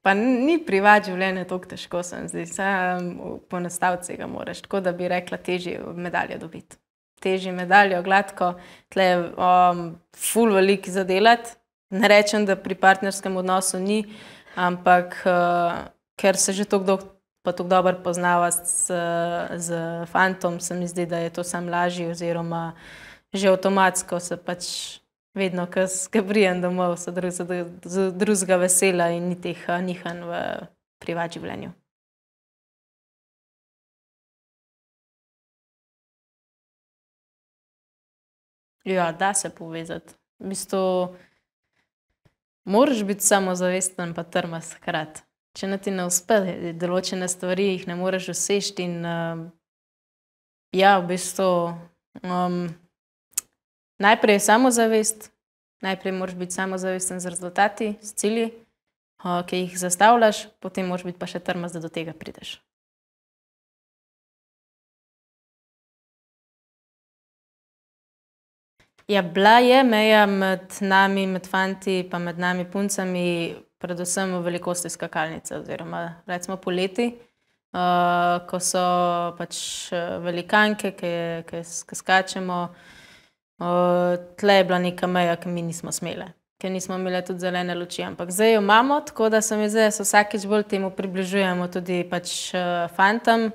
Pa ni privat življenje tako težko, sem zdaj, samo po nastavci ga moraš, tako da bi rekla, težje medalje dobiti. teži medaljo, gladko, tle je um, ful velik za delati. Ne rečem, da pri partnerskem odnosu ni, ampak uh, ker se že tako tako dobro poznava z, z fantom, se mi zdi, da je to sam lažje, oziroma že avtomatsko se pač vedno, ko skrijem domov, so drugega vesela in ni teh nihanj v privat življenju. Ja, da se povezati. V bistvu moraš biti samozavesten, pa trmast hkrati če ne ti ne uspe, določene stvari jih ne moreš doseči. In uh, ja, v bistvu um, najprej je samozavest, najprej moraš biti samozavesten z rezultati, s cilji, uh, ki jih zastavljaš, potem moraš biti pa še trmast, da do tega prideš. Ja, bila je meja med nami, med fanti, pa med nami puncami, predvsem v velikosti skakalnice, oziroma recimo poleti, uh, ko so pač eh, velikanke, ki, ki, ki skačemo. Uh, tle je bila neka meja, ki mi nismo smele, ker nismo imeli tudi zelene luči. Ampak zdaj jo imamo, tako da se mi se vsakeč bolj temu približujemo tudi pač uh, fantom.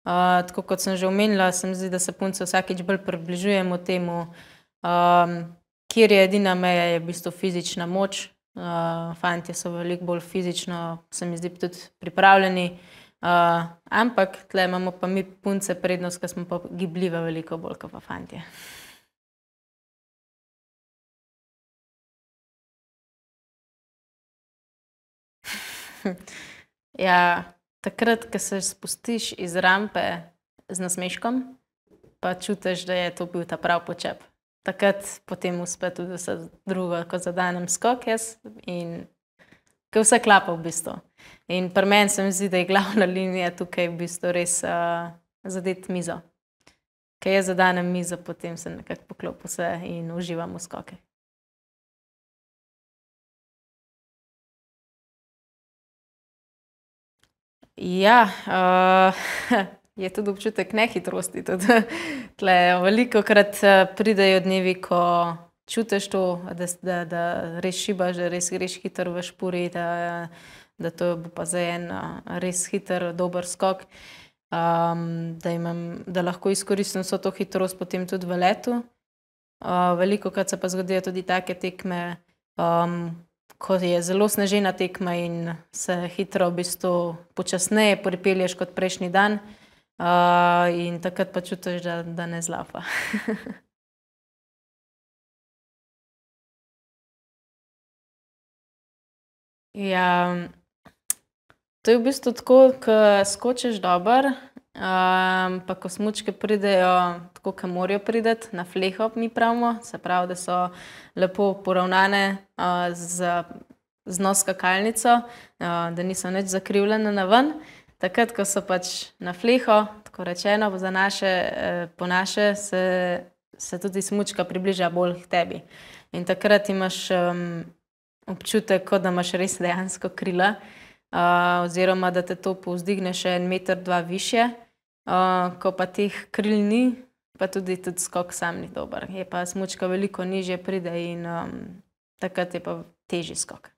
Uh, tako kot sem že omenila, se mi zdi, da se punce vsakeč bolj približujemo temu, um, kjer je edina meja, je v bistvu fizična moč, Uh, fantje so veliko bolj fizično, se mi zdi, tudi pripravljeni. Uh, ampak tle imamo pa mi punce prednost, ker smo pa gibljive veliko bolj kot pa fantje. ja, takrat, ko se spustiš iz rampe z nasmeškom, pa čutiš, da je to bil ta prav počep takrat potem uspe tudi vse drugo, ko zadanem skok jaz in ko vse klapa v bistvu. In pri meni se mi zdi, da je glavna linija tukaj v bistvu res uh, zadeti mizo. Ker jaz zadanem mizo, potem se nekako poklopi vse in uživam v skoke. Ja, uh, je tudi občutek nehitrosti. Tudi, tle, veliko krat eh, pridejo dnevi, ko čutiš to, da, da, da res šibaš, da res greš hitro v špuri, da, da to bo pa za en eh, res hiter, dober skok. Um, da, imam, da lahko izkoristim vso to hitrost potem tudi v letu. Uh, veliko krat se pa zgodijo tudi take tekme, um, ko je zelo snežena tekma in se hitro, v bistvu, počasneje pripelješ kot prejšnji dan. Uh, in takrat pa čutiš, da, da ne zlapa. ja, to je v bistvu tako, ko skočiš dobro, um, pa ko smočke pridejo tako, kot morajo priti, na fleho, mi pravimo, se pravi, da so lepo poravnane uh, z, z nos kakalnico, uh, da niso več zakrivljene na ven. Takrat, ko so pač na fleho, tako rečeno, naše, eh, po naše, se, se tudi smočka približa bolj k tebi. In takrat imaš um, občutek, kot da imaš res dejansko krila, uh, oziroma da te to povzdigne še en meter, dva više. Uh, ko pa teh kril ni, pa tudi, tudi skok sam ni dober. Je pa smočka veliko nižje pride in um, takrat je pa težji skok.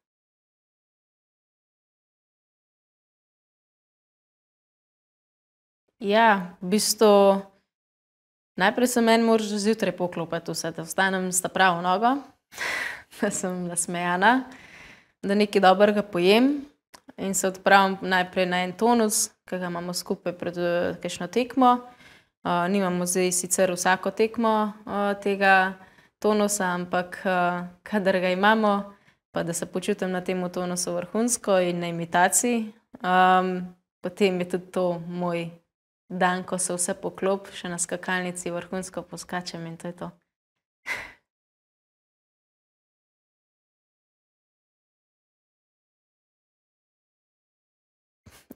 Ja, v bistvu najprej se meni mora že zjutraj poklopiti vse, da vstanem s pravo nogo, da sem nasmejana, da nekaj dobrega pojem in se odpravim najprej na en tonus, ki ga imamo skupaj pred kakšno tekmo. Uh, nimamo zdaj sicer vsako tekmo uh, tega tonusa, ampak uh, kadar ga imamo, pa da se počutim na tem tonusu vrhunsko in na imitaciji, um, potem je tudi to moj dan, ko se vse poklop, še na skakalnici vrhunsko poskačem in to je to.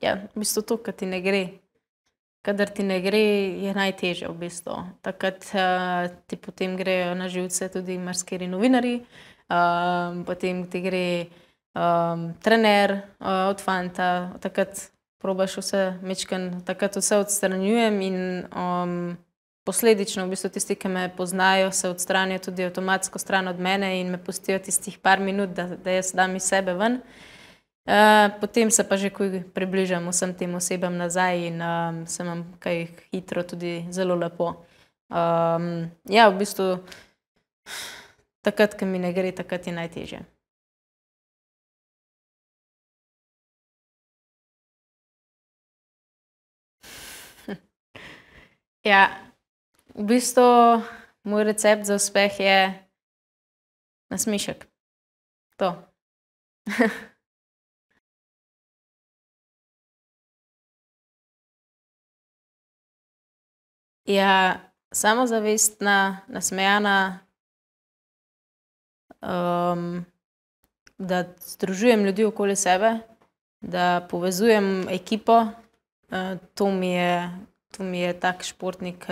Ja, v bistvu to, kar ti ne gre. Kadar ti ne gre, je najtežje v bistvu. Takrat uh, ti potem grejo na živce tudi marsikeri novinari, uh, potem ti gre um, trener uh, od fanta, takrat probaš vse mečken, takrat vse odstranjujem in um, posledično v bistvu tisti, ki me poznajo, se odstranijo tudi avtomatsko stran od mene in me pustijo tistih par minut, da, da jaz dam iz sebe ven. Uh, potem se pa že, približam vsem tem osebam nazaj in um, se vam kaj hitro tudi zelo lepo. Um, ja, v bistvu takrat, ko mi ne gre, takrat je najtežje. Ja, v bistvu moj recept za uspeh je nasmešek. To. Ja, samozavestna, nasmejana, um, da združujem ljudi okoli sebe, da povezujem ekipo, uh, to mi je to mi je tak športnik,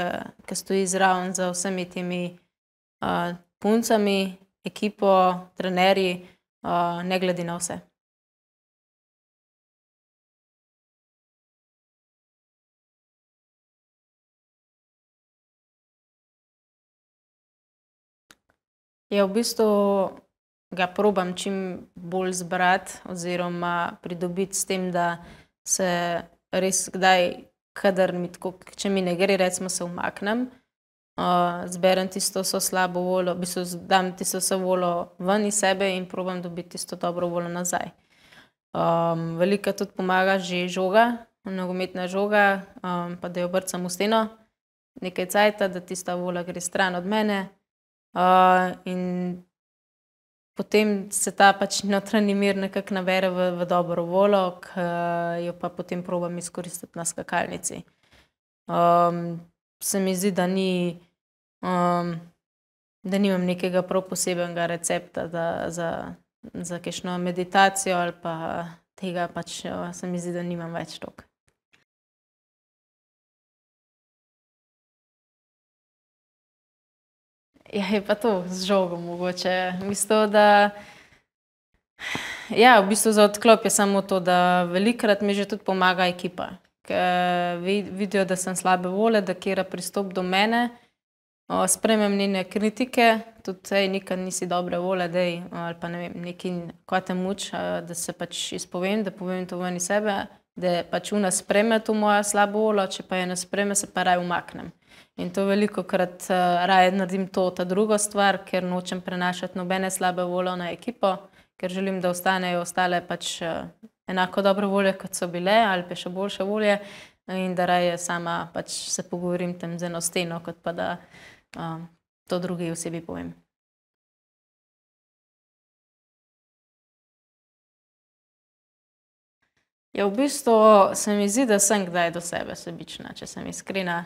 ki stoji zraven za vsemi temi uh, puncami, ekipo, trenerji, uh, ne glede na vse. Ja, v bistvu ga probam čim bolj zbrati, oziroma pridobiti s tem, da se res kdaj kadar mi tako, če mi ne gre, recimo, se umaknem, uh, zberem tisto vso slabo voljo, v bistvu dam tisto vso voljo ven iz sebe in probam dobiti tisto dobro voljo nazaj. Um, veliko tudi pomaga že žoga, nogometna žoga, um, pa da jo brcam v steno, nekaj cajt, da tista volja gre stran od mene. Uh, in potem se ta pač notranji mir nekako nabere v, v dobro voljo, ki jo pa potem probujem izkoristiti na skakalnici. Um, se mi zdi, da, ni, um, da nimam nekega prav posebnega recepta da, za, za kakšno meditacijo ali pa tega, pač se mi zdi, da nimam več toliko. Ja, je pa to z žogo mogoče. Mislim, da ja, v bistvu za odklop je samo to, da velikrat mi že tudi pomaga ekipa. Ker vidijo, da sem slabe vole, da kera pristop do mene, spremem njene kritike, tudi ej, nikad nisi dobre vole, dej, ali pa ne vem, neki kvate muč, da se pač izpovem, da povem to ven iz sebe, da pač una spreme to moja slabo volo, če pa je ne spreme, se pa raj umaknem. In to veliko krat uh, raje naredim to, ta druga stvar, ker nočem prenašati nobene slabe volje na ekipo, ker želim, da ostanejo ostale pač uh, enako dobre volje, kot so bile, ali pa še boljše volje, in da raje sama pač se pogovorim tam z eno steno, kot pa da uh, to drugi osebi povem. Ja, v bistvu se mi zdi, da sem kdaj do sebe sebična, če sem iskrena.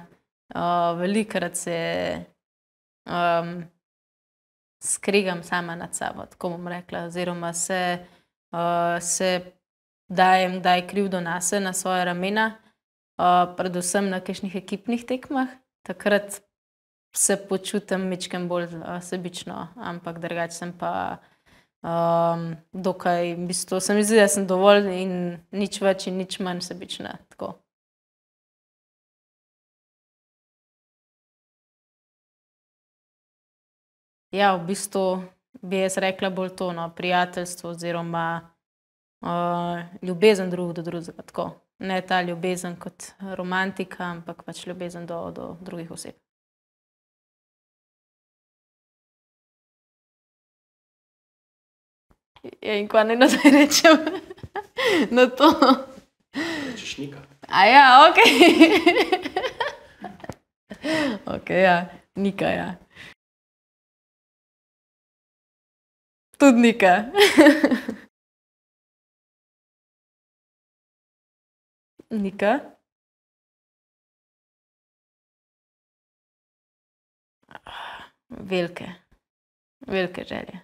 Uh, Velikokrat se um, skregam sama nad sabo, tako bom rekla, oziroma se, uh, se dajem, da je krivdo na sebe, na svoje ramena, uh, predvsem na kakšnih ekipnih tekmah. Takrat se počutim večkrat bolj uh, sebično, ampak drugače sem pa um, dokaj, v bistvu se mi zdi, da sem dovolj in nič več in nič manj sebična. Tako. Ja, v bistvu bi jaz rekla bolj to, no, prijateljstvo oziroma uh, ljubezen drug do drugega. Tako. Ne ta ljubezen kot romantika, ampak pač ljubezen do, do drugih oseb. Ja, in ko ne nazaj rečem na to. Rečeš nika. A ja, ok. ok, ja, nika, ja. Tudi nekaj. Nika. Velike, velike želje.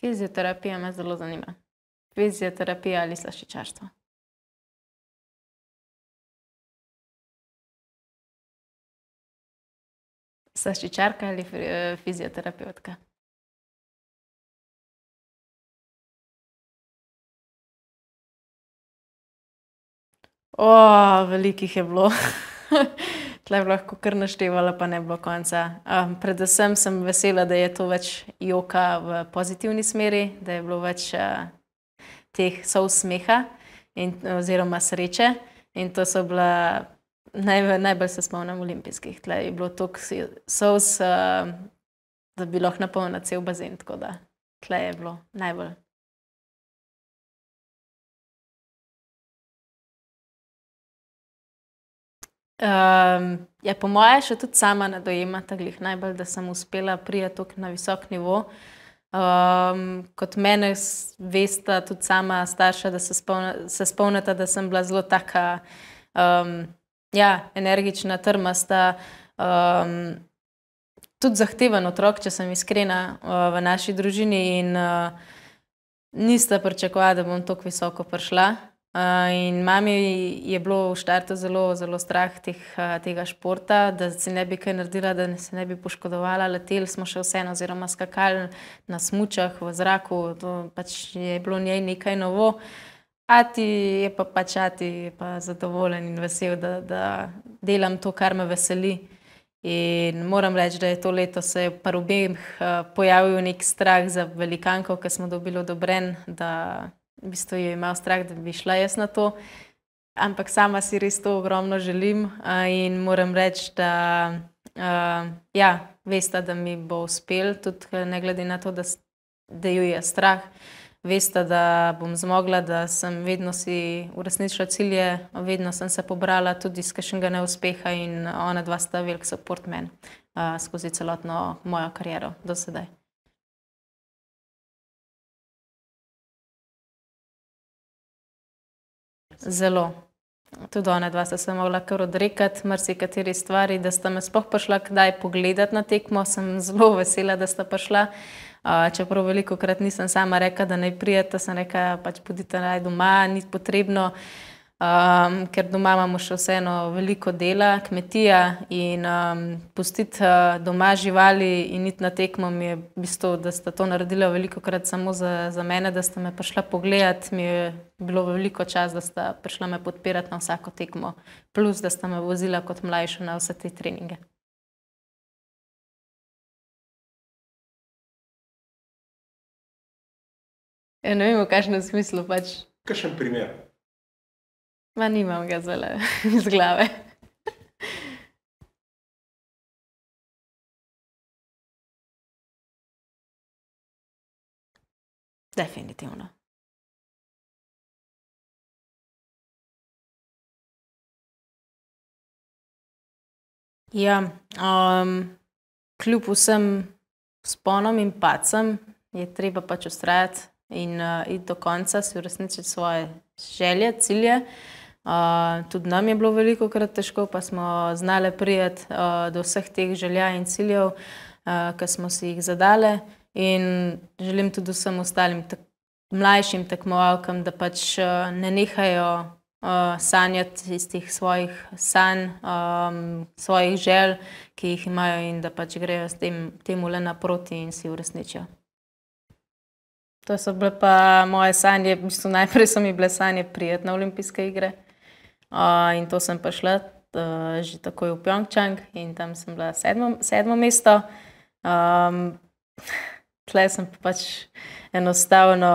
Fizioterapija me zelo zanima. Fizioterapija ali slaščičarstvo. Slaščičarka ali fizioterapevtka? O, velikih je bilo. Tle bi lahko kar naštevala, pa ne bilo konca. Um, predvsem sem vesela, da je to več joka v pozitivni smeri, da je bilo več uh, teh sov smeha in, oziroma sreče. In to so bila, naj, najbolj se spomnim, olimpijskih. Tle je bilo toliko sov, uh, da bi lahko napolnila cel bazen. Tako da tle je bilo najbolj. Um, ja, po mojem, še tudi sama ne dojema tako najbolj, da sem uspela priti na visok nivo. Um, kot mene veste, tudi sama starša, da se, spomne, se spomnite, da sem bila zelo taka um, ja, energična, trmasta, um, tudi zahteven otrok, če sem iskrena uh, v naši družini. In uh, niste pričakovali, da bom tako visoko prišla. In mami je bilo v štartu zelo, zelo strah teh, tega športa, da se ne bi kaj naredila, da se ne bi poškodovala. Leteli smo še vseeno, oziroma skakali na smučah v zraku, to pač je bilo njej nekaj novo. Ati je pa pač ati je pa zadovoljen in vesel, da, da delam to, kar me veseli. In moram reči, da je to leto se v obeh pojavil nek strah za velikanko, ki smo dobili odobren v bistvu je imel strah, da bi šla jaz na to. Ampak sama si res to ogromno želim uh, in moram reči, da uh, ja, veste, da mi bo uspel, tudi ne glede na to, da, da jo je strah. Veste, da bom zmogla, da sem vedno si uresničila cilje, vedno sem se pobrala tudi iz kakšnega neuspeha in ona dva sta velik support men uh, skozi celotno mojo kariero do sedaj. Zelo. Tudi ona dva sta se mogla kar odrekati marsikateri stvari, da sta me sploh prišla kdaj pogledati na tekmo. Sem zelo vesela, da sta prišla. Uh, čeprav veliko krat nisem sama rekla, da naj prijete, sem rekla, pač podite naj doma, ni potrebno. Um, ker doma imamo še vseeno veliko dela, kmetija in um, pustiti uh, doma živali in iti na tekmo, mi je bistvu, da sta to naredila veliko krat samo za, za mene, da sta me prišla pogledat, mi je bilo veliko čas, da sta prišla me podpirati na vsako tekmo, plus da sta me vozila kot mlajša na vse te treninge. Ja, ne vem, v kakšnem smislu pač. Kakšen primer? Ma nimam ga zelo iz glave. Definitivno. Ja, um, kljub vsem sponom in pacem je treba pač ustrajati in uh, iti do konca, si uresničiti svoje želje, cilje. Uh, tudi nam je bilo veliko krat težko, pa smo znali prijeti uh, do vseh teh želja in ciljev, uh, ki smo si jih zadali. In želim tudi vsem ostalim tak mlajšim tekmovalkam, da pač uh, ne nehajo uh, sanjati iz teh svojih sanj, um, svojih želj, ki jih imajo, in da pač grejo s tem, temu le naproti in si uresničijo. To so bile pa moje sanje, v bistvu najprej so mi bile sanje prijeti na olimpijske igre. Uh, in to sem prišla uh, že takoj v Pjongčang in tam sem bila sedmo, sedmo mesto. Um, Tle sem pa pač enostavno,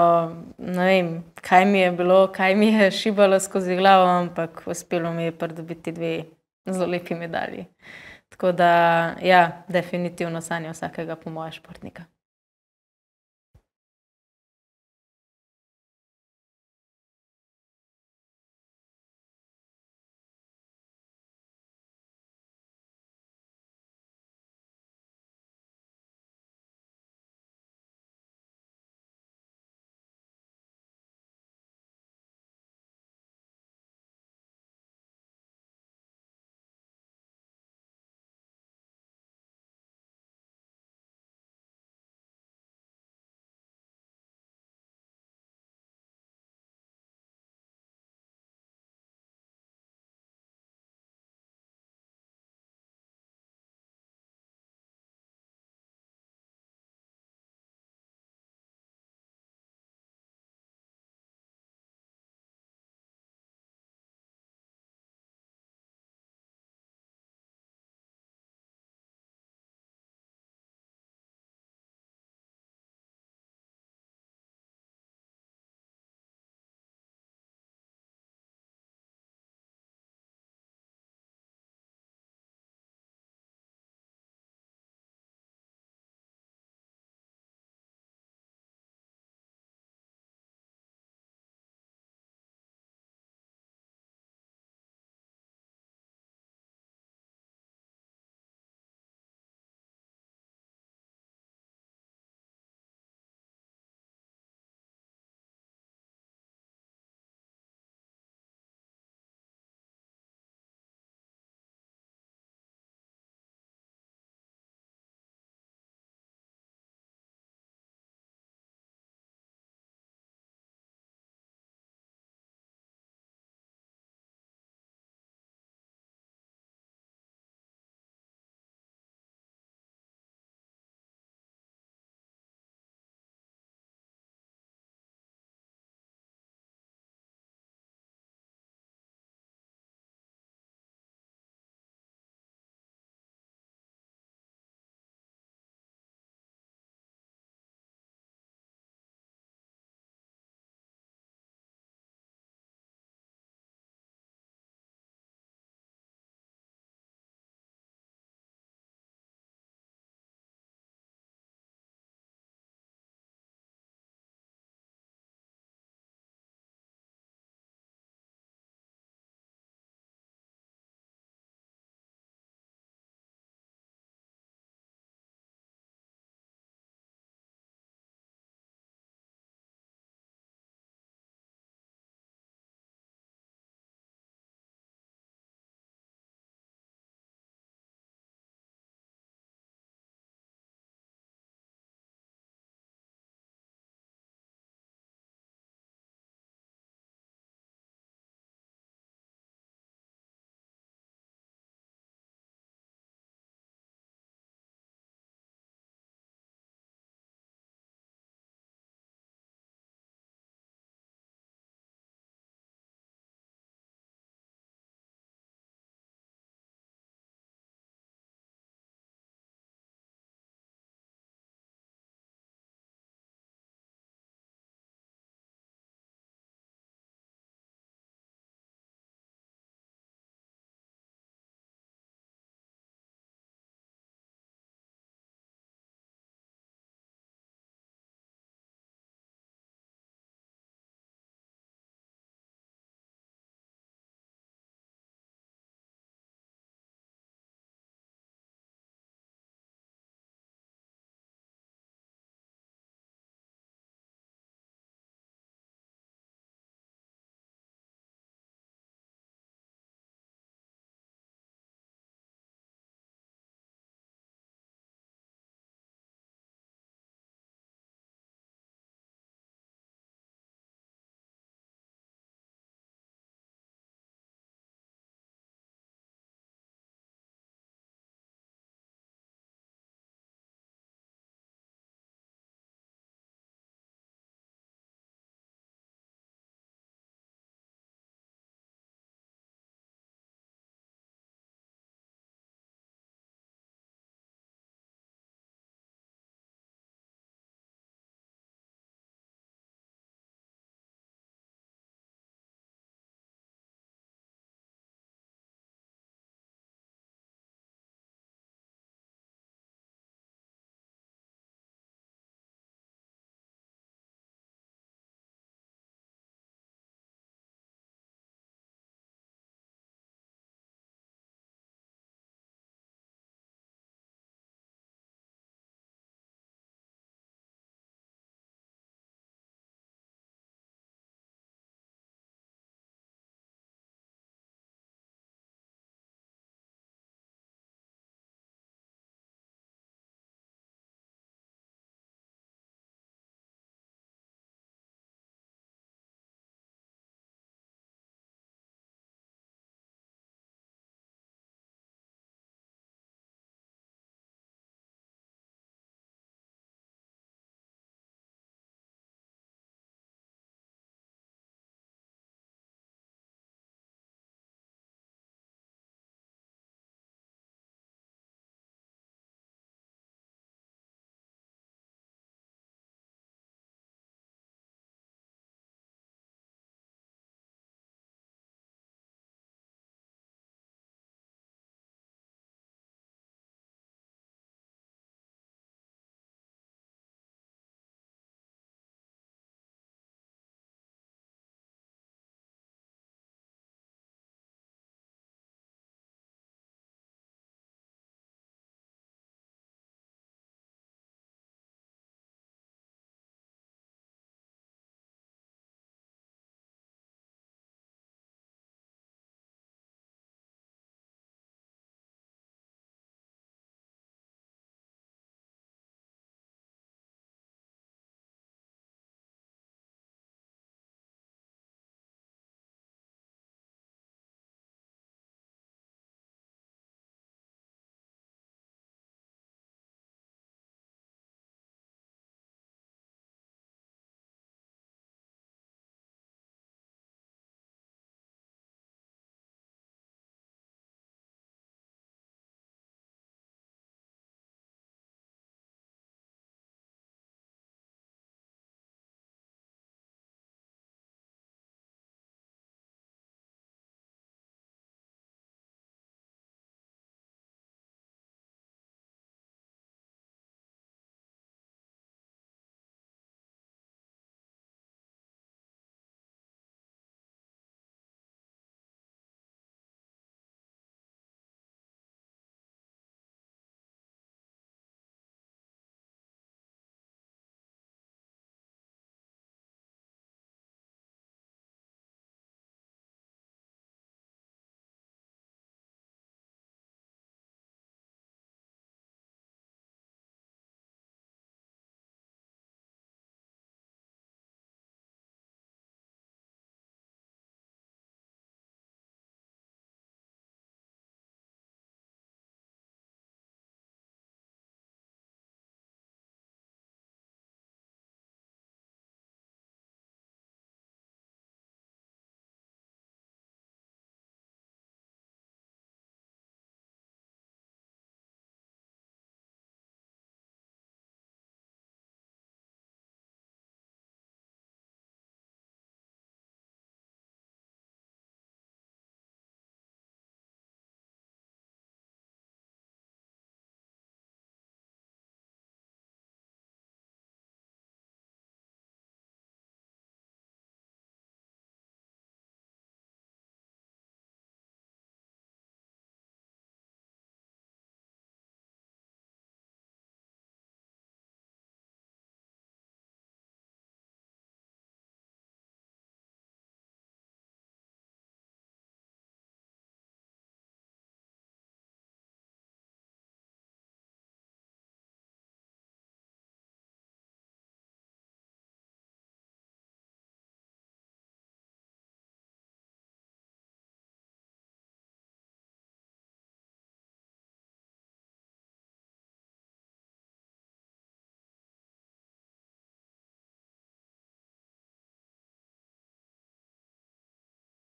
ne vem, kaj mi je bilo, kaj mi je šibalo skozi glavo, ampak uspelo mi je pridobiti dve zelo lepi medalji. Tako da, ja, definitivno sanja vsakega, po mojem, športnika.